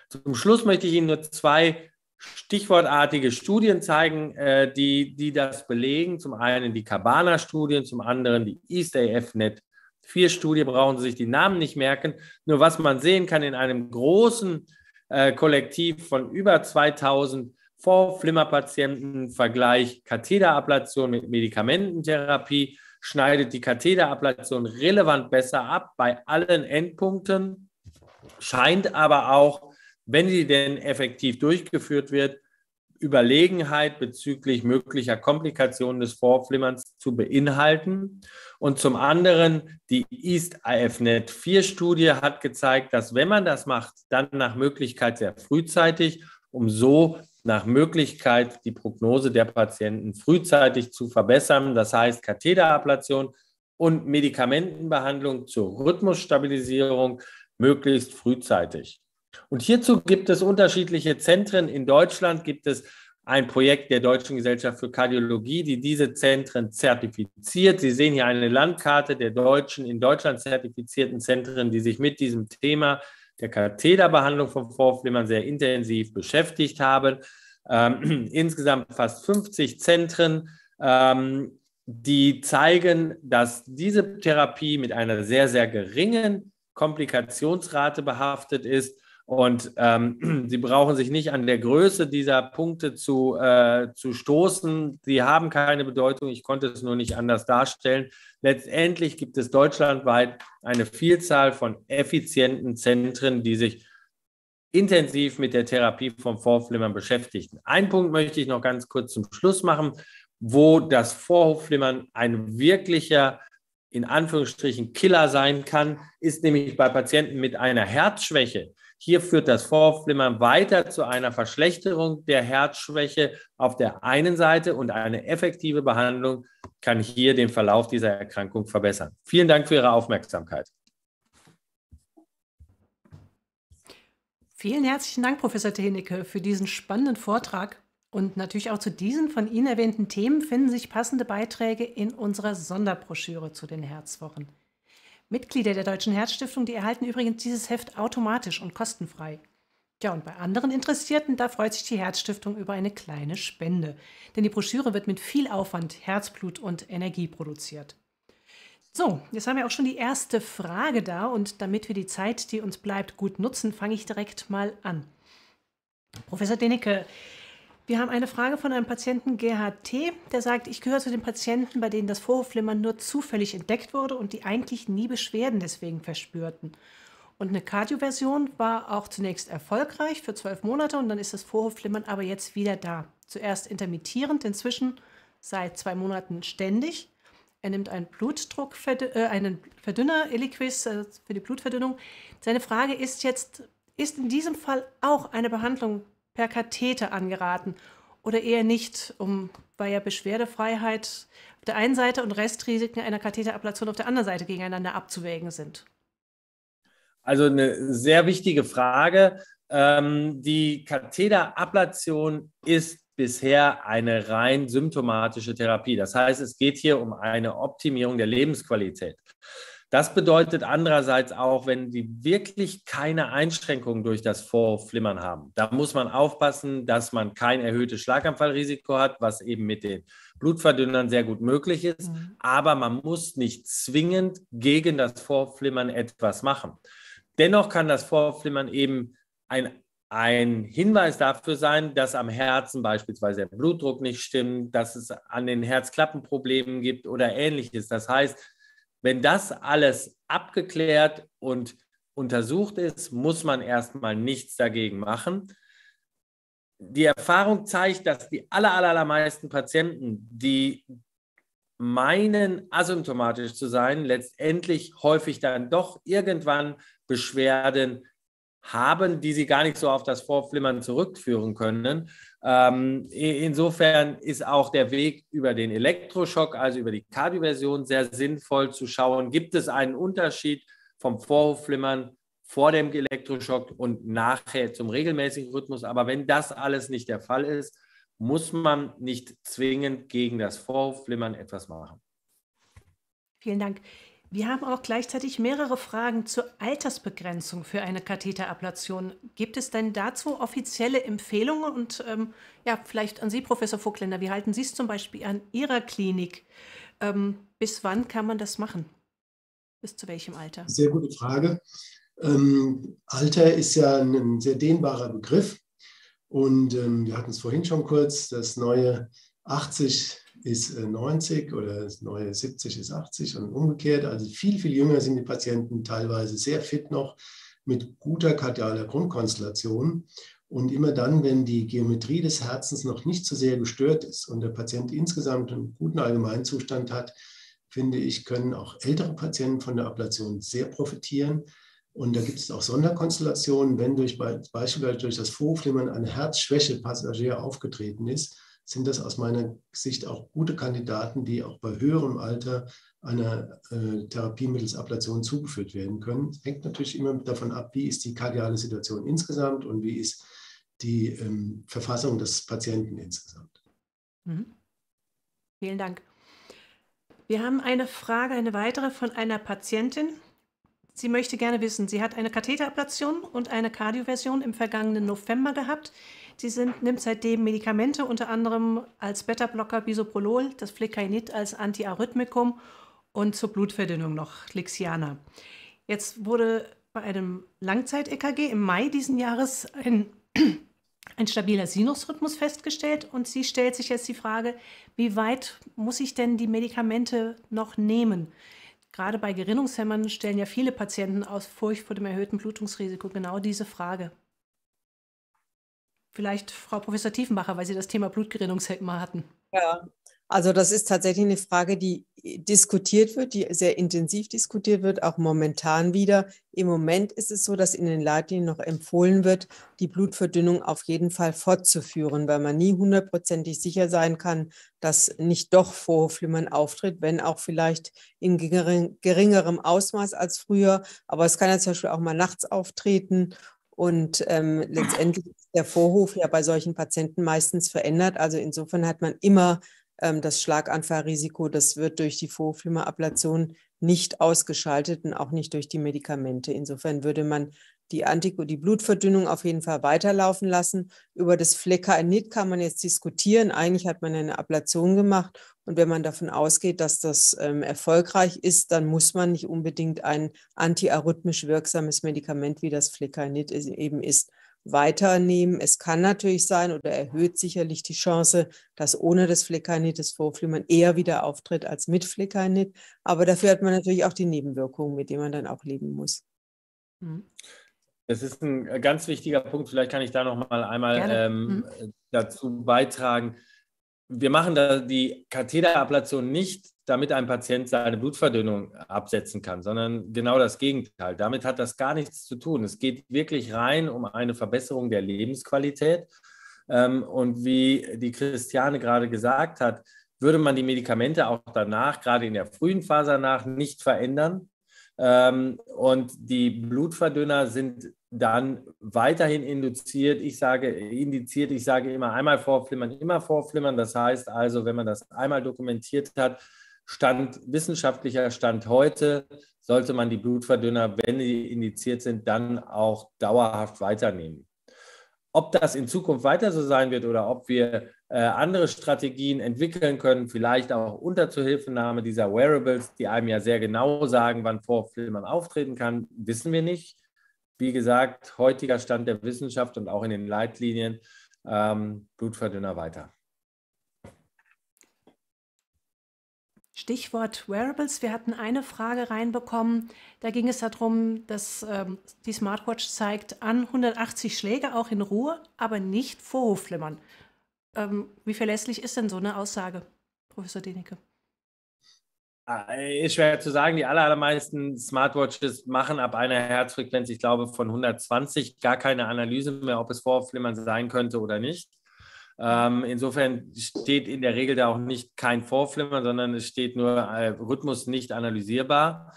Zum Schluss möchte ich Ihnen nur zwei stichwortartige Studien zeigen, äh, die, die das belegen. Zum einen die Cabana-Studien, zum anderen die EastAF-Net. Vier Studien brauchen Sie sich die Namen nicht merken. Nur was man sehen kann in einem großen äh, Kollektiv von über 2000 Vorflimmerpatienten, Vergleich Katheterablation mit Medikamententherapie, schneidet die Katheterablation relevant besser ab bei allen Endpunkten, scheint aber auch wenn sie denn effektiv durchgeführt wird, Überlegenheit bezüglich möglicher Komplikationen des Vorflimmerns zu beinhalten. Und zum anderen, die East IFNet 4 Studie hat gezeigt, dass wenn man das macht, dann nach Möglichkeit sehr frühzeitig, um so nach Möglichkeit die Prognose der Patienten frühzeitig zu verbessern. Das heißt, Katheterablation und Medikamentenbehandlung zur Rhythmusstabilisierung möglichst frühzeitig. Und hierzu gibt es unterschiedliche Zentren. In Deutschland gibt es ein Projekt der Deutschen Gesellschaft für Kardiologie, die diese Zentren zertifiziert. Sie sehen hier eine Landkarte der deutschen, in Deutschland zertifizierten Zentren, die sich mit diesem Thema der Katheterbehandlung von Vorflimmern sehr intensiv beschäftigt haben. Ähm, insgesamt fast 50 Zentren, ähm, die zeigen, dass diese Therapie mit einer sehr, sehr geringen Komplikationsrate behaftet ist und ähm, sie brauchen sich nicht an der Größe dieser Punkte zu, äh, zu stoßen. Sie haben keine Bedeutung. Ich konnte es nur nicht anders darstellen. Letztendlich gibt es deutschlandweit eine Vielzahl von effizienten Zentren, die sich intensiv mit der Therapie von Vorflimmern beschäftigen. Ein Punkt möchte ich noch ganz kurz zum Schluss machen, wo das Vorhofflimmern ein wirklicher in Anführungsstrichen Killer sein kann, ist nämlich bei Patienten mit einer Herzschwäche. Hier führt das Vorflimmern weiter zu einer Verschlechterung der Herzschwäche auf der einen Seite und eine effektive Behandlung kann hier den Verlauf dieser Erkrankung verbessern. Vielen Dank für Ihre Aufmerksamkeit. Vielen herzlichen Dank, Professor Tehnecke, für diesen spannenden Vortrag. Und natürlich auch zu diesen von Ihnen erwähnten Themen finden sich passende Beiträge in unserer Sonderbroschüre zu den Herzwochen. Mitglieder der Deutschen Herzstiftung, die erhalten übrigens dieses Heft automatisch und kostenfrei. Ja, und bei anderen Interessierten, da freut sich die Herzstiftung über eine kleine Spende. Denn die Broschüre wird mit viel Aufwand, Herzblut und Energie produziert. So, jetzt haben wir auch schon die erste Frage da und damit wir die Zeit, die uns bleibt, gut nutzen, fange ich direkt mal an. Professor Denecke, Wir haben eine Frage von einem Patienten GHT, der sagt, ich gehöre zu den Patienten, bei denen das Vorhofflimmern nur zufällig entdeckt wurde und die eigentlich nie Beschwerden deswegen verspürten. Und eine Kardioversion war auch zunächst erfolgreich für zwölf Monate und dann ist das Vorhofflimmern aber jetzt wieder da. Zuerst intermittierend, inzwischen seit zwei Monaten ständig. Er nimmt einen Blutdruck, äh, einen Verdünner, Eliquis, äh, für die Blutverdünnung. Seine Frage ist jetzt, ist in diesem Fall auch eine Behandlung per Katheter angeraten oder eher nicht, um, weil ja Beschwerdefreiheit auf der einen Seite und Restrisiken einer Katheterablation auf der anderen Seite gegeneinander abzuwägen sind? Also eine sehr wichtige Frage. Ähm, die Katheterablation ist bisher eine rein symptomatische Therapie. Das heißt, es geht hier um eine Optimierung der Lebensqualität. Das bedeutet andererseits auch, wenn die wirklich keine Einschränkungen durch das Vorflimmern haben, da muss man aufpassen, dass man kein erhöhtes Schlaganfallrisiko hat, was eben mit den Blutverdünnern sehr gut möglich ist. Mhm. Aber man muss nicht zwingend gegen das Vorflimmern etwas machen. Dennoch kann das Vorflimmern eben ein, ein Hinweis dafür sein, dass am Herzen beispielsweise der Blutdruck nicht stimmt, dass es an den Herzklappenproblemen gibt oder ähnliches. Das heißt, wenn das alles abgeklärt und untersucht ist, muss man erstmal nichts dagegen machen. Die Erfahrung zeigt, dass die aller, allermeisten Patienten, die meinen, asymptomatisch zu sein, letztendlich häufig dann doch irgendwann Beschwerden haben, die sie gar nicht so auf das Vorflimmern zurückführen können. Ähm, insofern ist auch der Weg über den Elektroschock, also über die Kardioversion, sehr sinnvoll zu schauen, gibt es einen Unterschied vom Vorhofflimmern vor dem Elektroschock und nachher zum regelmäßigen Rhythmus. Aber wenn das alles nicht der Fall ist, muss man nicht zwingend gegen das Vorflimmern etwas machen. Vielen Dank. Wir haben auch gleichzeitig mehrere Fragen zur Altersbegrenzung für eine Katheterablation. Gibt es denn dazu offizielle Empfehlungen? Und ähm, ja, vielleicht an Sie, Professor Vogtländer, wie halten Sie es zum Beispiel an Ihrer Klinik? Ähm, bis wann kann man das machen? Bis zu welchem Alter? Sehr gute Frage. Ähm, Alter ist ja ein sehr dehnbarer Begriff. Und ähm, wir hatten es vorhin schon kurz, das neue 80 ist 90 äh, oder das neue 70 ist 80 und umgekehrt. Also viel, viel jünger sind die Patienten, teilweise sehr fit noch, mit guter kardialer Grundkonstellation. Und immer dann, wenn die Geometrie des Herzens noch nicht so sehr gestört ist und der Patient insgesamt einen guten Allgemeinzustand hat, finde ich, können auch ältere Patienten von der Ablation sehr profitieren. Und da gibt es auch Sonderkonstellationen, wenn durch, beispielsweise durch das Vorflimmern eine Herzschwäche Passagier aufgetreten ist, sind das aus meiner Sicht auch gute Kandidaten, die auch bei höherem Alter einer äh, Therapie mittels Ablation zugeführt werden können. Hängt natürlich immer davon ab, wie ist die kardiale Situation insgesamt und wie ist die ähm, Verfassung des Patienten insgesamt. Mhm. Vielen Dank. Wir haben eine Frage, eine weitere von einer Patientin. Sie möchte gerne wissen, sie hat eine Katheterablation und eine Kardioversion im vergangenen November gehabt. Sie sind, nimmt seitdem Medikamente, unter anderem als Beta-Blocker Bisoprolol, das Flecainid als Antiarrhythmikum und zur Blutverdünnung noch Lixiana. Jetzt wurde bei einem Langzeit-EKG im Mai diesen Jahres ein, ein stabiler Sinusrhythmus festgestellt und sie stellt sich jetzt die Frage, wie weit muss ich denn die Medikamente noch nehmen? Gerade bei Gerinnungshämmern stellen ja viele Patienten aus Furcht vor dem erhöhten Blutungsrisiko genau diese Frage. Vielleicht Frau Professor Tiefenbacher, weil Sie das Thema Blutgerinnungshemmer hatten. Ja, also das ist tatsächlich eine Frage, die diskutiert wird, die sehr intensiv diskutiert wird, auch momentan wieder. Im Moment ist es so, dass in den Leitlinien noch empfohlen wird, die Blutverdünnung auf jeden Fall fortzuführen, weil man nie hundertprozentig sicher sein kann, dass nicht doch Vorhofflimmern auftritt, wenn auch vielleicht in geringerem Ausmaß als früher. Aber es kann ja zum Beispiel auch mal nachts auftreten und ähm, letztendlich der Vorhof ja bei solchen Patienten meistens verändert. Also insofern hat man immer ähm, das Schlaganfallrisiko, das wird durch die Vorhofflimmerablation nicht ausgeschaltet und auch nicht durch die Medikamente. Insofern würde man die, Antiko die Blutverdünnung auf jeden Fall weiterlaufen lassen. Über das Fleckainid kann man jetzt diskutieren. Eigentlich hat man eine Ablation gemacht. Und wenn man davon ausgeht, dass das ähm, erfolgreich ist, dann muss man nicht unbedingt ein antiarrhythmisch wirksames Medikament wie das Fleckainid eben ist, weiternehmen. Es kann natürlich sein oder erhöht sicherlich die Chance, dass ohne das Flecainid das Vorflimmern eher wieder auftritt als mit Flecainid. Aber dafür hat man natürlich auch die Nebenwirkungen, mit denen man dann auch leben muss. Mhm. Das ist ein äh, ganz wichtiger Punkt. Vielleicht kann ich da noch mal einmal ähm, mhm. dazu beitragen. Wir machen da die Katheterablation nicht, damit ein Patient seine Blutverdünnung absetzen kann, sondern genau das Gegenteil. Damit hat das gar nichts zu tun. Es geht wirklich rein um eine Verbesserung der Lebensqualität. Ähm, und wie die Christiane gerade gesagt hat, würde man die Medikamente auch danach, gerade in der frühen Phase danach, nicht verändern, und die Blutverdünner sind dann weiterhin induziert. Ich sage indiziert, ich sage immer einmal vorflimmern, immer vorflimmern. Das heißt also, wenn man das einmal dokumentiert hat, Stand, wissenschaftlicher Stand heute, sollte man die Blutverdünner, wenn sie indiziert sind, dann auch dauerhaft weiternehmen. Ob das in Zukunft weiter so sein wird oder ob wir äh, andere Strategien entwickeln können, vielleicht auch unter Zuhilfenahme dieser Wearables, die einem ja sehr genau sagen, wann Vorflimmern auftreten kann, wissen wir nicht. Wie gesagt, heutiger Stand der Wissenschaft und auch in den Leitlinien ähm, Blutverdünner weiter. Stichwort Wearables. Wir hatten eine Frage reinbekommen. Da ging es darum, dass ähm, die Smartwatch zeigt an 180 Schläge auch in Ruhe, aber nicht Vorhofflimmern. Ähm, wie verlässlich ist denn so eine Aussage, Professor Denecke? Ah, ist schwer zu sagen. Die allermeisten Smartwatches machen ab einer Herzfrequenz, ich glaube, von 120 gar keine Analyse mehr, ob es Vorflimmern sein könnte oder nicht. Ähm, insofern steht in der Regel da auch nicht kein Vorflimmern, sondern es steht nur äh, Rhythmus nicht analysierbar.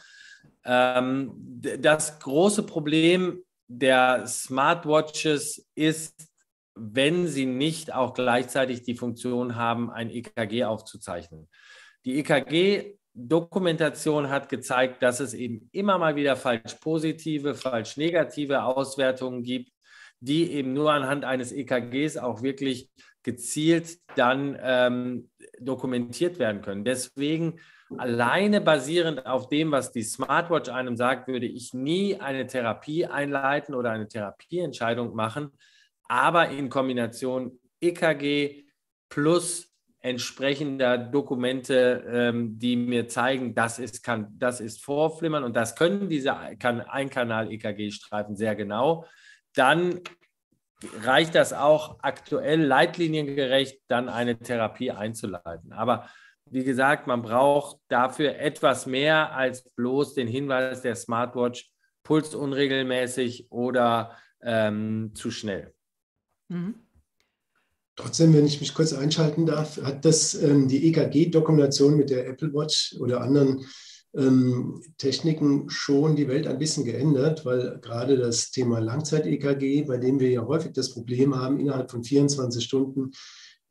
Ähm, das große Problem der Smartwatches ist, wenn sie nicht auch gleichzeitig die Funktion haben, ein EKG aufzuzeichnen. Die EKG-Dokumentation hat gezeigt, dass es eben immer mal wieder falsch positive, falsch negative Auswertungen gibt, die eben nur anhand eines EKGs auch wirklich gezielt dann ähm, dokumentiert werden können. Deswegen alleine basierend auf dem, was die Smartwatch einem sagt, würde ich nie eine Therapie einleiten oder eine Therapieentscheidung machen, aber in Kombination EKG plus entsprechender Dokumente, ähm, die mir zeigen, das ist, kann, das ist Vorflimmern und das können diese kann Einkanal-EKG-Streifen sehr genau, dann reicht das auch aktuell leitliniengerecht, dann eine Therapie einzuleiten. Aber wie gesagt, man braucht dafür etwas mehr als bloß den Hinweis der Smartwatch, Puls unregelmäßig oder ähm, zu schnell. Mhm. Trotzdem, wenn ich mich kurz einschalten darf, hat das ähm, die EKG-Dokumentation mit der Apple Watch oder anderen ähm, Techniken schon die Welt ein bisschen geändert, weil gerade das Thema Langzeit-EKG, bei dem wir ja häufig das Problem haben, innerhalb von 24 Stunden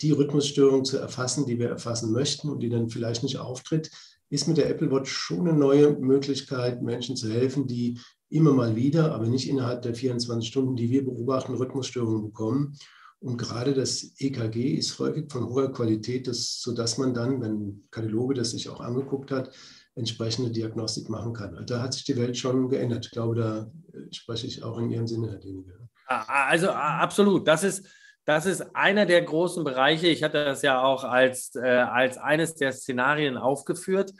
die Rhythmusstörung zu erfassen, die wir erfassen möchten und die dann vielleicht nicht auftritt, ist mit der Apple Watch schon eine neue Möglichkeit, Menschen zu helfen, die immer mal wieder, aber nicht innerhalb der 24 Stunden, die wir beobachten, Rhythmusstörungen bekommen. Und gerade das EKG ist häufig von hoher Qualität, das, sodass man dann, wenn ein Kardiologe das sich auch angeguckt hat, entsprechende Diagnostik machen kann. Also da hat sich die Welt schon geändert. Ich glaube, da äh, spreche ich auch in Ihrem Sinne, Herr Denige. Also absolut. Das ist, das ist einer der großen Bereiche. Ich hatte das ja auch als, äh, als eines der Szenarien aufgeführt.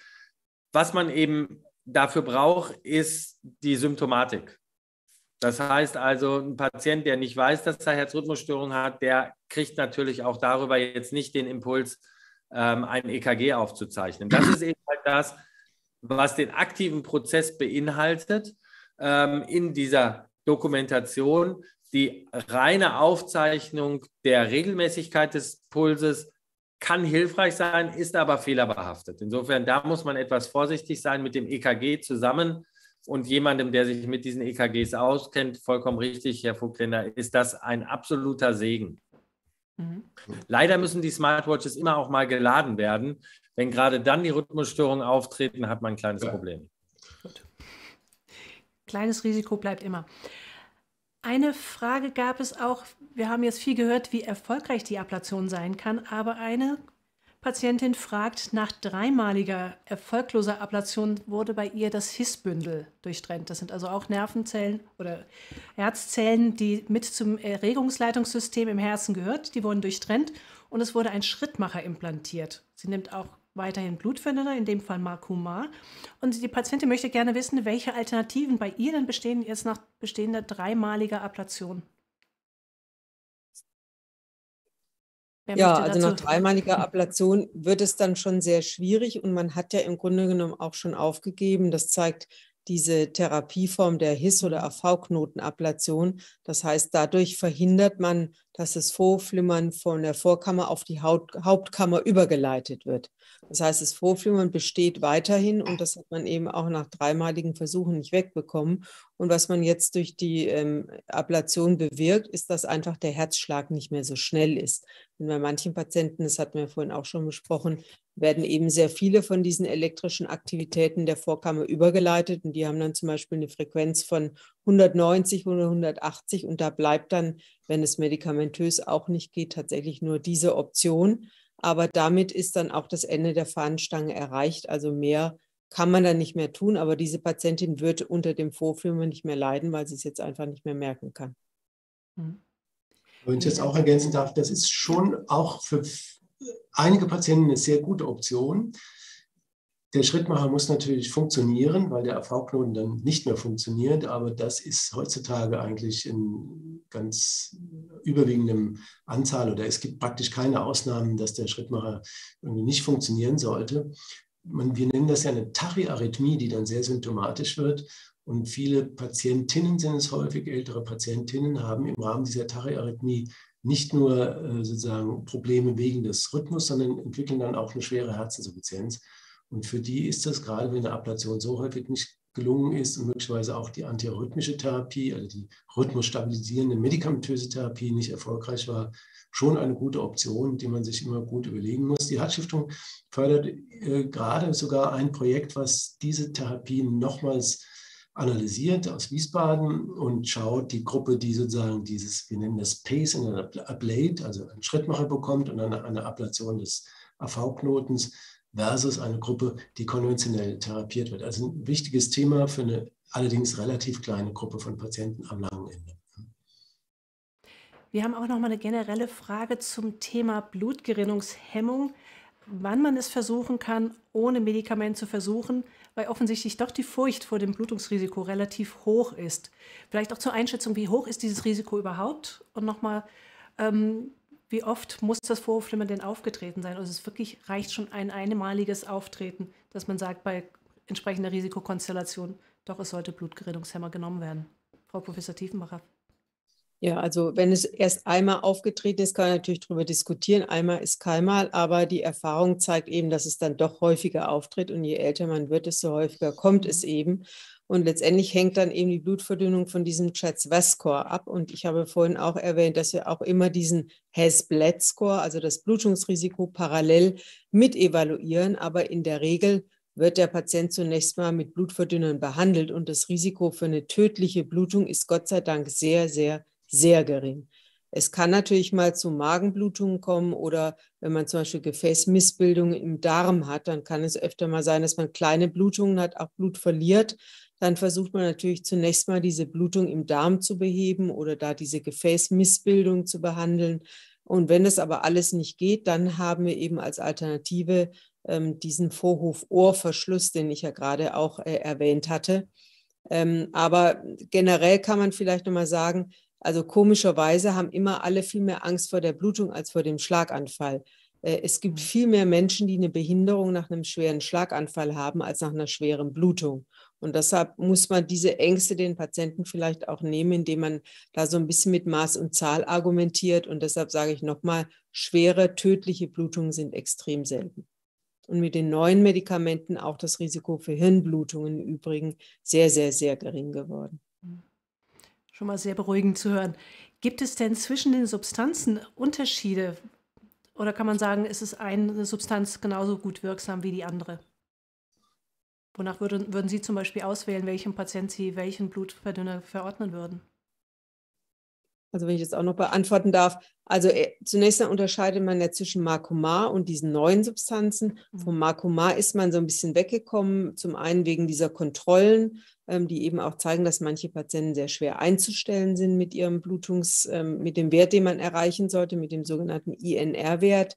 Was man eben dafür braucht, ist die Symptomatik. Das heißt also, ein Patient, der nicht weiß, dass er Herzrhythmusstörungen hat, der kriegt natürlich auch darüber jetzt nicht den Impuls, ähm, ein EKG aufzuzeichnen. Das ist eben halt das, was den aktiven Prozess beinhaltet ähm, in dieser Dokumentation, die reine Aufzeichnung der Regelmäßigkeit des Pulses kann hilfreich sein, ist aber fehlerbehaftet. Insofern, da muss man etwas vorsichtig sein mit dem EKG zusammen und jemandem, der sich mit diesen EKGs auskennt, vollkommen richtig, Herr Vogtländer, ist das ein absoluter Segen. Mhm. Leider müssen die Smartwatches immer auch mal geladen werden. Wenn gerade dann die Rhythmusstörungen auftreten, hat man ein kleines ja. Problem. Gut. Kleines Risiko bleibt immer. Eine Frage gab es auch, wir haben jetzt viel gehört, wie erfolgreich die Ablation sein kann, aber eine Patientin fragt, nach dreimaliger erfolgloser Ablation wurde bei ihr das Hissbündel durchtrennt. Das sind also auch Nervenzellen oder Herzzellen, die mit zum Erregungsleitungssystem im Herzen gehört. Die wurden durchtrennt und es wurde ein Schrittmacher implantiert. Sie nimmt auch weiterhin Blutverdünner, in dem Fall Marcumar. Und die Patientin möchte gerne wissen, welche Alternativen bei ihr denn bestehen jetzt nach bestehender dreimaliger Ablation. ja, also nach dreimaliger Ablation wird es dann schon sehr schwierig und man hat ja im Grunde genommen auch schon aufgegeben. Das zeigt diese Therapieform der Hiss- oder AV-Knotenablation. Das heißt, dadurch verhindert man, dass das Vorflimmern von der Vorkammer auf die Haut, Hauptkammer übergeleitet wird. Das heißt, das Vorflimmern besteht weiterhin und das hat man eben auch nach dreimaligen Versuchen nicht wegbekommen. Und was man jetzt durch die ähm, Ablation bewirkt, ist, dass einfach der Herzschlag nicht mehr so schnell ist. Und bei manchen Patienten, das hatten wir vorhin auch schon besprochen, werden eben sehr viele von diesen elektrischen Aktivitäten der Vorkammer übergeleitet und die haben dann zum Beispiel eine Frequenz von 190 oder 180 und da bleibt dann, wenn es medikamentös auch nicht geht, tatsächlich nur diese Option. Aber damit ist dann auch das Ende der Fahnenstange erreicht. Also mehr kann man dann nicht mehr tun. Aber diese Patientin wird unter dem Vorfilmer nicht mehr leiden, weil sie es jetzt einfach nicht mehr merken kann. Mhm. Wenn ich jetzt auch ergänzen darf, das ist schon auch für einige Patienten eine sehr gute Option. Der Schrittmacher muss natürlich funktionieren, weil der AV-Knoten dann nicht mehr funktioniert, aber das ist heutzutage eigentlich in ganz überwiegendem Anzahl oder es gibt praktisch keine Ausnahmen, dass der Schrittmacher irgendwie nicht funktionieren sollte. Man, wir nennen das ja eine Tachyarrhythmie, die dann sehr symptomatisch wird. Und viele Patientinnen sind es häufig, ältere Patientinnen haben im Rahmen dieser Tachyarrhythmie nicht nur äh, sozusagen Probleme wegen des Rhythmus, sondern entwickeln dann auch eine schwere Herzinsuffizienz. Und für die ist das, gerade wenn eine Ablation so häufig nicht gelungen ist und möglicherweise auch die antirhythmische Therapie, also die rhythmusstabilisierende medikamentöse Therapie nicht erfolgreich war, schon eine gute Option, die man sich immer gut überlegen muss. Die Herzstiftung fördert äh, gerade sogar ein Projekt, was diese Therapien nochmals analysiert aus Wiesbaden und schaut die Gruppe, die sozusagen dieses, wir nennen das Pace in einer Ablate, also einen Schrittmacher bekommt und eine, eine Ablation des AV-Knotens versus eine Gruppe, die konventionell therapiert wird. Also ein wichtiges Thema für eine allerdings relativ kleine Gruppe von Patienten am langen Ende. Wir haben auch noch mal eine generelle Frage zum Thema Blutgerinnungshemmung, wann man es versuchen kann, ohne Medikament zu versuchen, weil offensichtlich doch die Furcht vor dem Blutungsrisiko relativ hoch ist. Vielleicht auch zur Einschätzung, wie hoch ist dieses Risiko überhaupt? Und nochmal, ähm, wie oft muss das Vorhofflimmern denn aufgetreten sein? Also es wirklich reicht schon ein einmaliges Auftreten, dass man sagt, bei entsprechender Risikokonstellation, doch, es sollte Blutgerinnungshemmer genommen werden. Frau Professor Tiefenbacher. Ja, also wenn es erst einmal aufgetreten ist, kann man natürlich darüber diskutieren. Einmal ist keinmal, aber die Erfahrung zeigt eben, dass es dann doch häufiger auftritt und je älter man wird, desto häufiger kommt es eben. Und letztendlich hängt dann eben die Blutverdünnung von diesem Chatzwes-Score ab. Und ich habe vorhin auch erwähnt, dass wir auch immer diesen Has-Bled-Score, also das Blutungsrisiko, parallel mit evaluieren. Aber in der Regel wird der Patient zunächst mal mit Blutverdünnern behandelt und das Risiko für eine tödliche Blutung ist Gott sei Dank sehr, sehr, sehr gering. Es kann natürlich mal zu Magenblutungen kommen oder wenn man zum Beispiel Gefäßmissbildungen im Darm hat, dann kann es öfter mal sein, dass man kleine Blutungen hat, auch Blut verliert dann versucht man natürlich zunächst mal diese Blutung im Darm zu beheben oder da diese Gefäßmissbildung zu behandeln. Und wenn das aber alles nicht geht, dann haben wir eben als Alternative ähm, diesen Vorhof-Ohrverschluss, den ich ja gerade auch äh, erwähnt hatte. Ähm, aber generell kann man vielleicht nochmal sagen, also komischerweise haben immer alle viel mehr Angst vor der Blutung als vor dem Schlaganfall. Äh, es gibt viel mehr Menschen, die eine Behinderung nach einem schweren Schlaganfall haben, als nach einer schweren Blutung. Und deshalb muss man diese Ängste den Patienten vielleicht auch nehmen, indem man da so ein bisschen mit Maß und Zahl argumentiert. Und deshalb sage ich nochmal, schwere, tödliche Blutungen sind extrem selten. Und mit den neuen Medikamenten auch das Risiko für Hirnblutungen im Übrigen sehr, sehr, sehr gering geworden. Schon mal sehr beruhigend zu hören. Gibt es denn zwischen den Substanzen Unterschiede? Oder kann man sagen, ist es eine Substanz genauso gut wirksam wie die andere? Wonach würden, würden Sie zum Beispiel auswählen, welchem Patient Sie welchen Blutverdünner verordnen würden? Also wenn ich das auch noch beantworten darf. Also äh, zunächst mal unterscheidet man ja zwischen Marcomar und diesen neuen Substanzen. Mhm. Vom Marcomar ist man so ein bisschen weggekommen, zum einen wegen dieser Kontrollen, ähm, die eben auch zeigen, dass manche Patienten sehr schwer einzustellen sind mit ihrem Blutungs, ähm, mit dem Wert, den man erreichen sollte, mit dem sogenannten INR-Wert.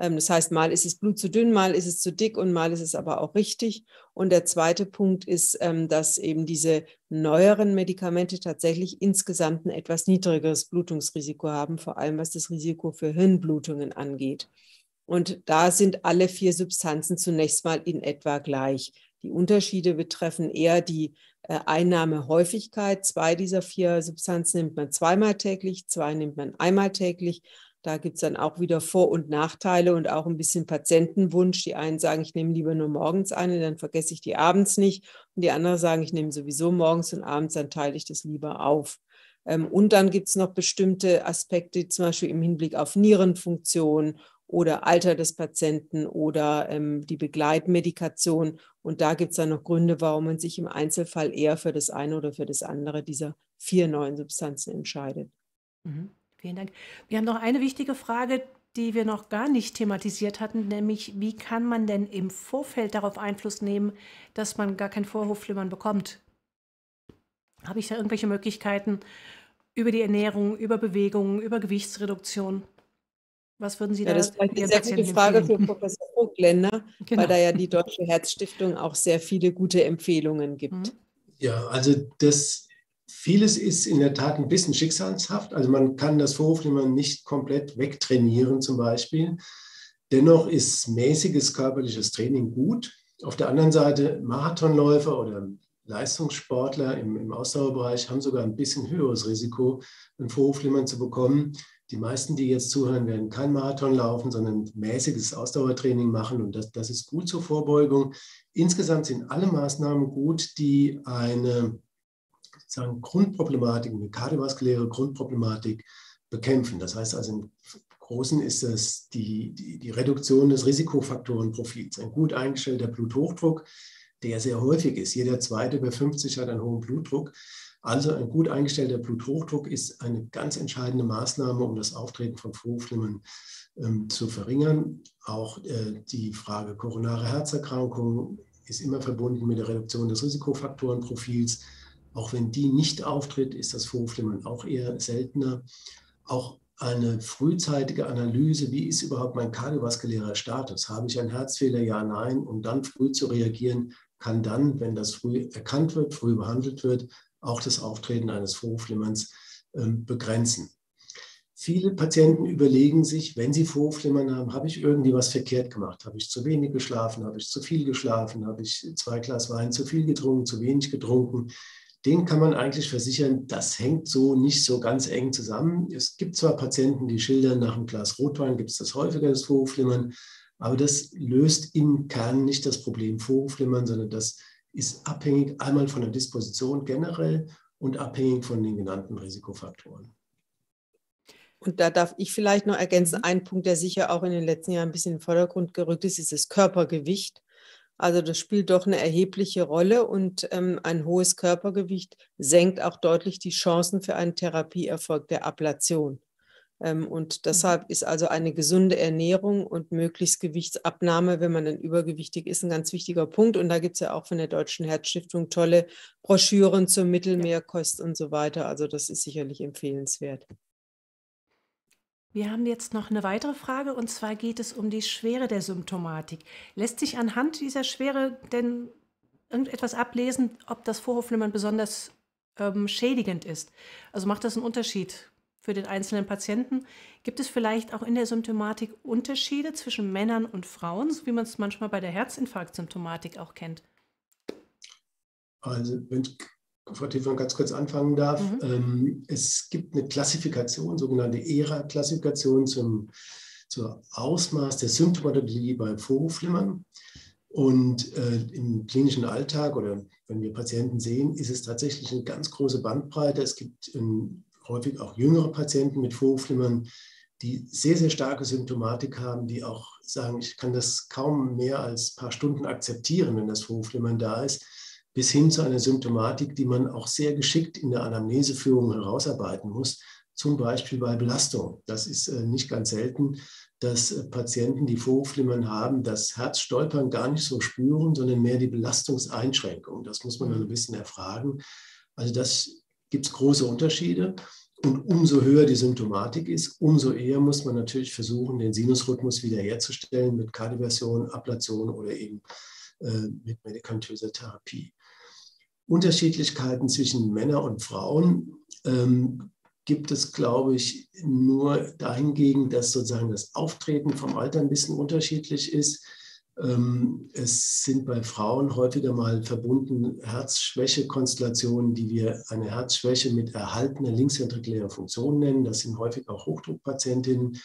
Ähm, das heißt, mal ist es Blut zu dünn, mal ist es zu dick und mal ist es aber auch richtig. Und der zweite Punkt ist, ähm, dass eben diese neueren Medikamente tatsächlich insgesamt ein etwas niedrigeres Blutungsrisiko haben, vor allem was das Risiko für Hirnblutungen angeht. Und da sind alle vier Substanzen zunächst mal in etwa gleich. Die Unterschiede betreffen eher die äh, Einnahmehäufigkeit. Zwei dieser vier Substanzen nimmt man zweimal täglich, zwei nimmt man einmal täglich. Da gibt es dann auch wieder Vor- und Nachteile und auch ein bisschen Patientenwunsch. Die einen sagen, ich nehme lieber nur morgens eine, dann vergesse ich die abends nicht. Und die anderen sagen, ich nehme sowieso morgens und abends, dann teile ich das lieber auf. Ähm, und dann gibt es noch bestimmte Aspekte, zum Beispiel im Hinblick auf Nierenfunktion oder Alter des Patienten oder ähm, die Begleitmedikation. Und da gibt es dann noch Gründe, warum man sich im Einzelfall eher für das eine oder für das andere dieser vier neuen Substanzen entscheidet. Mhm. Vielen Dank. Wir haben noch eine wichtige Frage, die wir noch gar nicht thematisiert hatten, nämlich wie kann man denn im Vorfeld darauf Einfluss nehmen, dass man gar kein Vorhofflimmern bekommt? Habe ich da irgendwelche Möglichkeiten über die Ernährung, über Bewegungen, über Gewichtsreduktion? Was würden Sie ja, da? Das ist eine sehr gute Frage für Professor Vogtländer, genau. weil da ja die Deutsche Herzstiftung auch sehr viele gute Empfehlungen gibt. Mhm. Ja, also das Vieles ist in der Tat ein bisschen schicksalshaft. Also man kann das Vorhofflimmern nicht komplett wegtrainieren zum Beispiel. Dennoch ist mäßiges körperliches Training gut. Auf der anderen Seite Marathonläufer oder Leistungssportler im, im Ausdauerbereich haben sogar ein bisschen höheres Risiko, ein Vorhofflimmern zu bekommen. Die meisten, die jetzt zuhören, werden kein Marathon laufen, sondern mäßiges Ausdauertraining machen. Und das, das ist gut zur Vorbeugung. Insgesamt sind alle Maßnahmen gut, die eine sagen, Grundproblematik, eine kardiovaskuläre Grundproblematik bekämpfen. Das heißt also im Großen ist es die, die, die Reduktion des Risikofaktorenprofils. Ein gut eingestellter Bluthochdruck, der sehr häufig ist. Jeder zweite bei 50 hat einen hohen Blutdruck. Also ein gut eingestellter Bluthochdruck ist eine ganz entscheidende Maßnahme, um das Auftreten von Vorflimmern ähm, zu verringern. Auch äh, die Frage koronare Herzerkrankungen ist immer verbunden mit der Reduktion des Risikofaktorenprofils. Auch wenn die nicht auftritt, ist das Vorflimmern auch eher seltener. Auch eine frühzeitige Analyse, wie ist überhaupt mein kardiovaskulärer Status? Habe ich einen Herzfehler? Ja, nein. Und dann früh zu reagieren, kann dann, wenn das früh erkannt wird, früh behandelt wird, auch das Auftreten eines Vorflimmerns äh, begrenzen. Viele Patienten überlegen sich, wenn sie Vorflimmern haben, habe ich irgendwie was verkehrt gemacht? Habe ich zu wenig geschlafen? Habe ich zu viel geschlafen? Habe ich zwei Glas Wein zu viel getrunken, zu wenig getrunken? Den kann man eigentlich versichern, das hängt so nicht so ganz eng zusammen. Es gibt zwar Patienten, die schildern, nach einem Glas Rotwein gibt es das häufiger, das Vorhofflimmern, aber das löst im Kern nicht das Problem Vorhofflimmern, sondern das ist abhängig einmal von der Disposition generell und abhängig von den genannten Risikofaktoren. Und da darf ich vielleicht noch ergänzen, ein Punkt, der sicher auch in den letzten Jahren ein bisschen in den Vordergrund gerückt ist, ist das Körpergewicht. Also das spielt doch eine erhebliche Rolle und ähm, ein hohes Körpergewicht senkt auch deutlich die Chancen für einen Therapieerfolg der Ablation. Ähm, und mhm. deshalb ist also eine gesunde Ernährung und möglichst Gewichtsabnahme, wenn man dann übergewichtig ist, ein ganz wichtiger Punkt. Und da gibt es ja auch von der Deutschen Herzstiftung tolle Broschüren zur Mittelmeerkost und so weiter. Also das ist sicherlich empfehlenswert. Wir haben jetzt noch eine weitere Frage und zwar geht es um die Schwere der Symptomatik. Lässt sich anhand dieser Schwere denn irgendetwas ablesen, ob das Vorhofflimmern besonders ähm, schädigend ist? Also macht das einen Unterschied für den einzelnen Patienten? Gibt es vielleicht auch in der Symptomatik Unterschiede zwischen Männern und Frauen, so wie man es manchmal bei der Herzinfarktsymptomatik auch kennt? Also wenn ich Frau Tiefmann ganz kurz anfangen darf. Mhm. Ähm, es gibt eine Klassifikation, sogenannte ERA-Klassifikation zum, zum Ausmaß der Symptomatologie bei Vorhofflimmern. Und äh, im klinischen Alltag oder wenn wir Patienten sehen, ist es tatsächlich eine ganz große Bandbreite. Es gibt ähm, häufig auch jüngere Patienten mit Vorhofflimmern, die sehr, sehr starke Symptomatik haben, die auch sagen, ich kann das kaum mehr als ein paar Stunden akzeptieren, wenn das Vorhofflimmern da ist bis hin zu einer Symptomatik, die man auch sehr geschickt in der Anamneseführung herausarbeiten muss. zum Beispiel bei Belastung. Das ist äh, nicht ganz selten, dass äh, Patienten, die Vorhofflimmern haben, das Herzstolpern gar nicht so spüren, sondern mehr die Belastungseinschränkung. Das muss man dann ein bisschen erfragen. Also das gibt es große Unterschiede. Und umso höher die Symptomatik ist, umso eher muss man natürlich versuchen, den Sinusrhythmus wiederherzustellen mit Kardioversion, Ablation oder eben äh, mit medikamentöser Therapie. Unterschiedlichkeiten zwischen Männern und Frauen ähm, gibt es, glaube ich, nur dahingegen, dass sozusagen das Auftreten vom Alter ein bisschen unterschiedlich ist. Ähm, es sind bei Frauen häufiger mal verbunden Herzschwäche-Konstellationen, die wir eine Herzschwäche mit erhaltener linksventrikulärer Funktion nennen. Das sind häufig auch Hochdruckpatientinnen.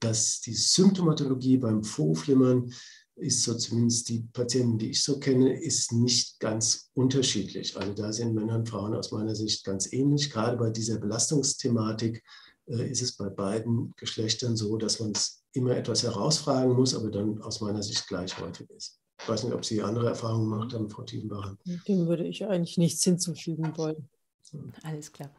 Dass die Symptomatologie beim Vorflimmern ist so zumindest die Patienten, die ich so kenne, ist nicht ganz unterschiedlich. Also da sind Männer und Frauen aus meiner Sicht ganz ähnlich. Gerade bei dieser Belastungsthematik äh, ist es bei beiden Geschlechtern so, dass man es immer etwas herausfragen muss, aber dann aus meiner Sicht gleich häufig ist. Ich weiß nicht, ob Sie andere Erfahrungen gemacht haben, Frau Tiefenbacher. Dem würde ich eigentlich nichts hinzufügen wollen. Alles klar.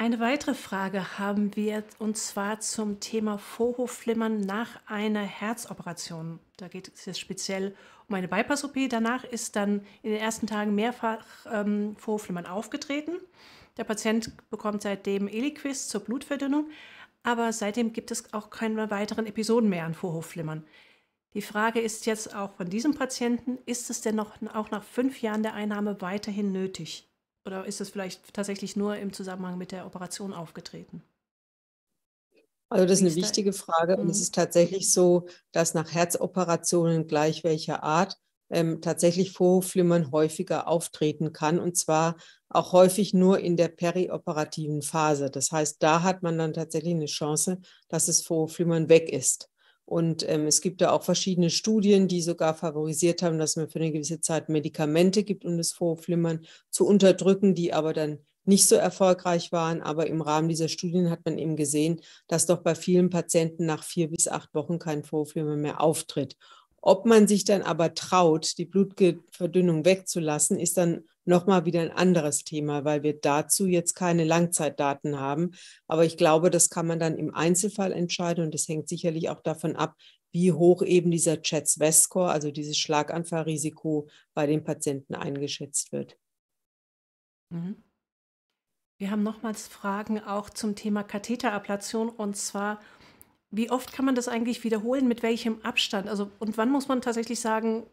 Eine weitere Frage haben wir und zwar zum Thema Vorhofflimmern nach einer Herzoperation. Da geht es jetzt speziell um eine Bypass-OP. Danach ist dann in den ersten Tagen mehrfach ähm, Vorhofflimmern aufgetreten. Der Patient bekommt seitdem Eliquis zur Blutverdünnung, aber seitdem gibt es auch keine weiteren Episoden mehr an Vorhofflimmern. Die Frage ist jetzt auch von diesem Patienten, ist es denn noch auch nach fünf Jahren der Einnahme weiterhin nötig? Oder ist es vielleicht tatsächlich nur im Zusammenhang mit der Operation aufgetreten? Also das ist eine wichtige Frage und es mhm. ist tatsächlich so, dass nach Herzoperationen gleich welcher Art ähm, tatsächlich Vorhofflimmern häufiger auftreten kann und zwar auch häufig nur in der perioperativen Phase. Das heißt, da hat man dann tatsächlich eine Chance, dass das Vorhofflimmern weg ist. Und ähm, es gibt da auch verschiedene Studien, die sogar favorisiert haben, dass man für eine gewisse Zeit Medikamente gibt, um das Vorflimmern zu unterdrücken, die aber dann nicht so erfolgreich waren. Aber im Rahmen dieser Studien hat man eben gesehen, dass doch bei vielen Patienten nach vier bis acht Wochen kein Vorflimmern mehr auftritt. Ob man sich dann aber traut, die Blutverdünnung wegzulassen, ist dann nochmal wieder ein anderes Thema, weil wir dazu jetzt keine Langzeitdaten haben. Aber ich glaube, das kann man dann im Einzelfall entscheiden und das hängt sicherlich auch davon ab, wie hoch eben dieser CHETS-West-Score, also dieses Schlaganfallrisiko bei den Patienten eingeschätzt wird. Mhm. Wir haben nochmals Fragen auch zum Thema Katheterablation und zwar, wie oft kann man das eigentlich wiederholen, mit welchem Abstand? Also, und wann muss man tatsächlich sagen,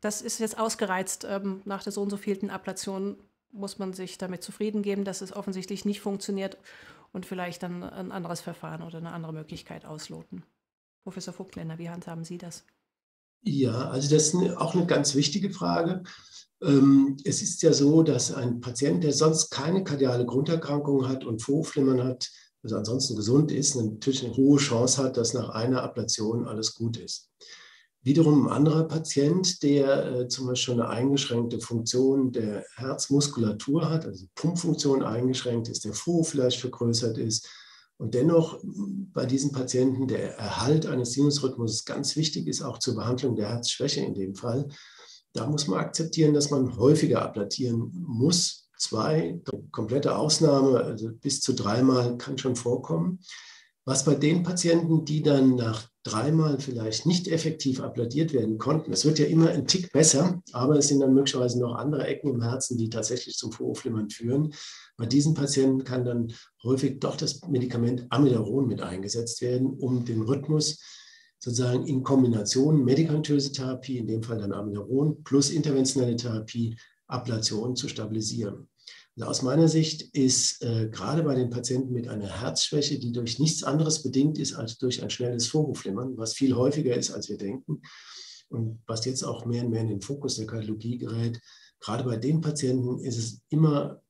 das ist jetzt ausgereizt. Ähm, nach der so und so vielten Ablation muss man sich damit zufrieden geben, dass es offensichtlich nicht funktioniert und vielleicht dann ein anderes Verfahren oder eine andere Möglichkeit ausloten. Professor Vogtländer, wie handhaben Sie das? Ja, also das ist auch eine ganz wichtige Frage. Ähm, es ist ja so, dass ein Patient, der sonst keine kardiale Grunderkrankung hat und Vorflimmern hat, also ansonsten gesund ist, natürlich eine hohe Chance hat, dass nach einer Ablation alles gut ist. Wiederum ein anderer Patient, der äh, zum Beispiel eine eingeschränkte Funktion der Herzmuskulatur hat, also Pumpfunktion eingeschränkt ist, der Vorhof vielleicht vergrößert ist. Und dennoch bei diesen Patienten der Erhalt eines Sinusrhythmus ganz wichtig ist, auch zur Behandlung der Herzschwäche in dem Fall. Da muss man akzeptieren, dass man häufiger ablatieren muss. Zwei, komplette Ausnahme, also bis zu dreimal kann schon vorkommen. Was bei den Patienten, die dann nach dreimal vielleicht nicht effektiv abladiert werden konnten, es wird ja immer ein Tick besser, aber es sind dann möglicherweise noch andere Ecken im Herzen, die tatsächlich zum Vorhofflimmern führen. Bei diesen Patienten kann dann häufig doch das Medikament Amidaron mit eingesetzt werden, um den Rhythmus sozusagen in Kombination medikamentöse Therapie, in dem Fall dann Amidaron, plus interventionelle Therapie, Ablation zu stabilisieren. Also aus meiner Sicht ist äh, gerade bei den Patienten mit einer Herzschwäche, die durch nichts anderes bedingt ist als durch ein schnelles Vorhofflimmern, was viel häufiger ist, als wir denken und was jetzt auch mehr und mehr in den Fokus der Kardiologie gerät, gerade bei den Patienten ist es immer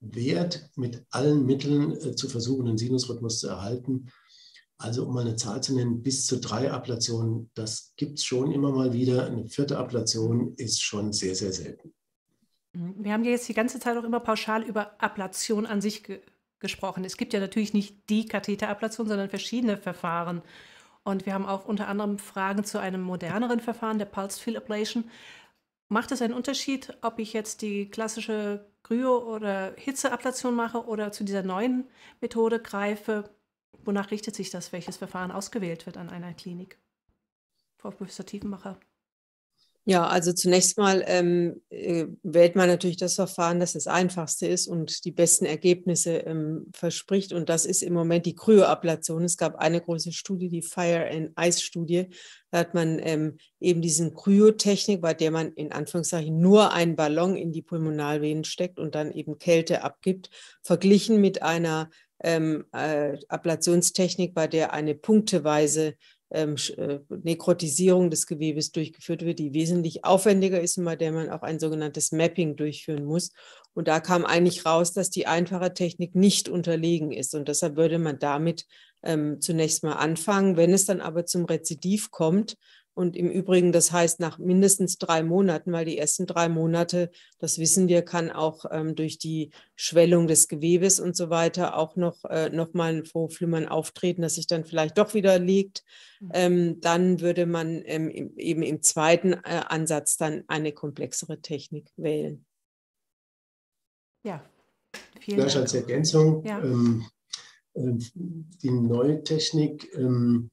wert, mit allen Mitteln äh, zu versuchen, den Sinusrhythmus zu erhalten. Also um mal eine Zahl zu nennen, bis zu drei Ablationen, das gibt es schon immer mal wieder. Eine vierte Ablation ist schon sehr, sehr selten. Wir haben ja jetzt die ganze Zeit auch immer pauschal über Ablation an sich ge gesprochen. Es gibt ja natürlich nicht die Katheterablation, sondern verschiedene Verfahren. Und wir haben auch unter anderem Fragen zu einem moderneren Verfahren, der Pulse Field Ablation. Macht es einen Unterschied, ob ich jetzt die klassische Kryo- oder Hitzeablation mache oder zu dieser neuen Methode greife, wonach richtet sich das, welches Verfahren ausgewählt wird an einer Klinik? Frau Professor Tiefenbacher. Ja, also zunächst mal ähm, äh, wählt man natürlich das Verfahren, das das einfachste ist und die besten Ergebnisse ähm, verspricht. Und das ist im Moment die Kryoablation. Es gab eine große Studie, die Fire and Ice Studie. Da hat man ähm, eben diesen Kryotechnik, bei der man in Anführungszeichen nur einen Ballon in die Pulmonalvenen steckt und dann eben Kälte abgibt, verglichen mit einer ähm, äh, Ablationstechnik, bei der eine punkteweise ähm, äh, Nekrotisierung des Gewebes durchgeführt wird, die wesentlich aufwendiger ist und bei der man auch ein sogenanntes Mapping durchführen muss. Und da kam eigentlich raus, dass die einfache Technik nicht unterlegen ist. Und deshalb würde man damit ähm, zunächst mal anfangen. Wenn es dann aber zum Rezidiv kommt, und im Übrigen, das heißt nach mindestens drei Monaten, weil die ersten drei Monate, das wissen wir, kann auch ähm, durch die Schwellung des Gewebes und so weiter auch noch, äh, noch mal ein Vorflimmern auftreten, das sich dann vielleicht doch wieder legt. Mhm. Ähm, dann würde man ähm, im, eben im zweiten äh, Ansatz dann eine komplexere Technik wählen. Ja, vielen Vielleicht Dank. als Ergänzung, ja. ähm, äh, die neue Technik ähm,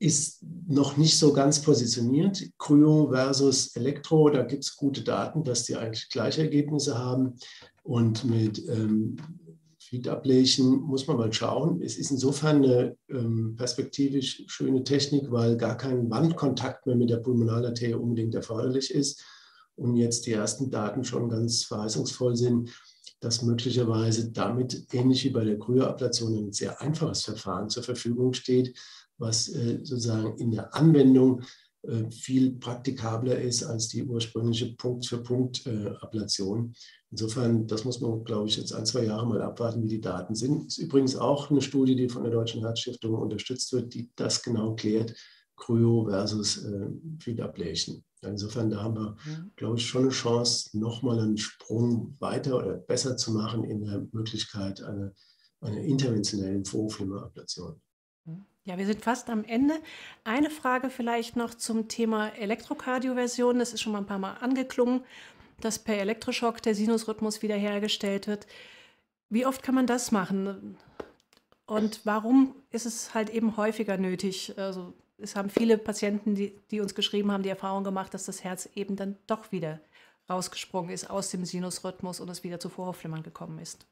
ist noch nicht so ganz positioniert. Kryo versus Elektro, da gibt es gute Daten, dass die eigentlich gleiche Ergebnisse haben. Und mit ähm, Feed Ablation muss man mal schauen. Es ist insofern eine ähm, perspektivisch schöne Technik, weil gar kein Wandkontakt mehr mit der Pulmonalarterie unbedingt erforderlich ist. Und jetzt die ersten Daten schon ganz verheißungsvoll sind, dass möglicherweise damit ähnlich wie bei der Kryoablation ein sehr einfaches Verfahren zur Verfügung steht, was äh, sozusagen in der Anwendung äh, viel praktikabler ist als die ursprüngliche Punkt-für-Punkt-Ablation. Insofern, das muss man, glaube ich, jetzt ein, zwei Jahre mal abwarten, wie die Daten sind. Ist übrigens auch eine Studie, die von der Deutschen Herzstiftung unterstützt wird, die das genau klärt, Kryo versus äh, Feed Ablation. Insofern, da haben wir, glaube ich, schon eine Chance, nochmal einen Sprung weiter oder besser zu machen in der Möglichkeit einer, einer interventionellen Vorflimmerablation. Ja, wir sind fast am Ende. Eine Frage vielleicht noch zum Thema Elektrokardioversion. Das ist schon mal ein paar Mal angeklungen, dass per Elektroschock der Sinusrhythmus wiederhergestellt wird. Wie oft kann man das machen? Und warum ist es halt eben häufiger nötig? Also es haben viele Patienten, die, die uns geschrieben haben, die Erfahrung gemacht, dass das Herz eben dann doch wieder rausgesprungen ist aus dem Sinusrhythmus und es wieder zu Vorhofflimmern gekommen ist.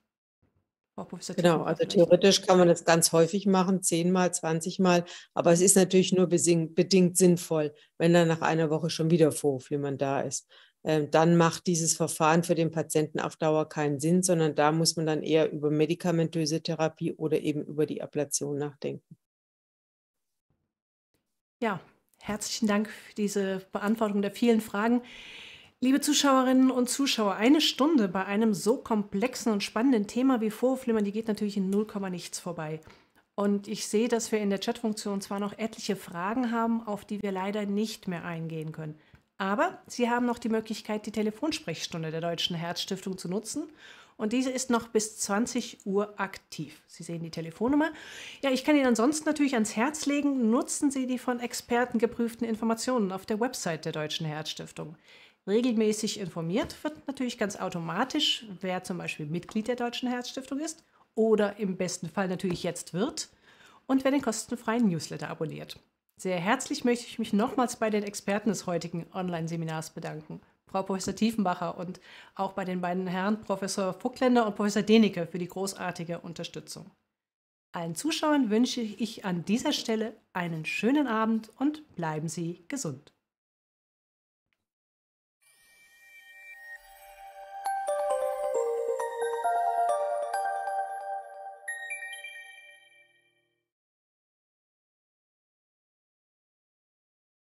Frau Professor Genau, also theoretisch kann man das ganz häufig machen, zehnmal, zwanzigmal, aber es ist natürlich nur bedingt sinnvoll, wenn dann nach einer Woche schon wieder Vorhofflimmern da ist. Ähm, dann macht dieses Verfahren für den Patienten auf Dauer keinen Sinn, sondern da muss man dann eher über medikamentöse Therapie oder eben über die Ablation nachdenken. Ja, herzlichen Dank für diese Beantwortung der vielen Fragen. Liebe Zuschauerinnen und Zuschauer, eine Stunde bei einem so komplexen und spannenden Thema wie Vorflimmern, die geht natürlich in 0, nichts vorbei. Und ich sehe, dass wir in der Chatfunktion zwar noch etliche Fragen haben, auf die wir leider nicht mehr eingehen können. Aber Sie haben noch die Möglichkeit, die Telefonsprechstunde der Deutschen Herzstiftung zu nutzen. Und diese ist noch bis 20 Uhr aktiv. Sie sehen die Telefonnummer. Ja, ich kann Ihnen ansonsten natürlich ans Herz legen, nutzen Sie die von Experten geprüften Informationen auf der Website der Deutschen Herzstiftung. Regelmäßig informiert wird natürlich ganz automatisch, wer zum Beispiel Mitglied der Deutschen Herzstiftung ist oder im besten Fall natürlich jetzt wird und wer den kostenfreien Newsletter abonniert. Sehr herzlich möchte ich mich nochmals bei den Experten des heutigen Online-Seminars bedanken. Frau Professor Tiefenbacher und auch bei den beiden Herren Professor Fuckländer und Professor Denecke für die großartige Unterstützung. Allen Zuschauern wünsche ich an dieser Stelle einen schönen Abend und bleiben Sie gesund.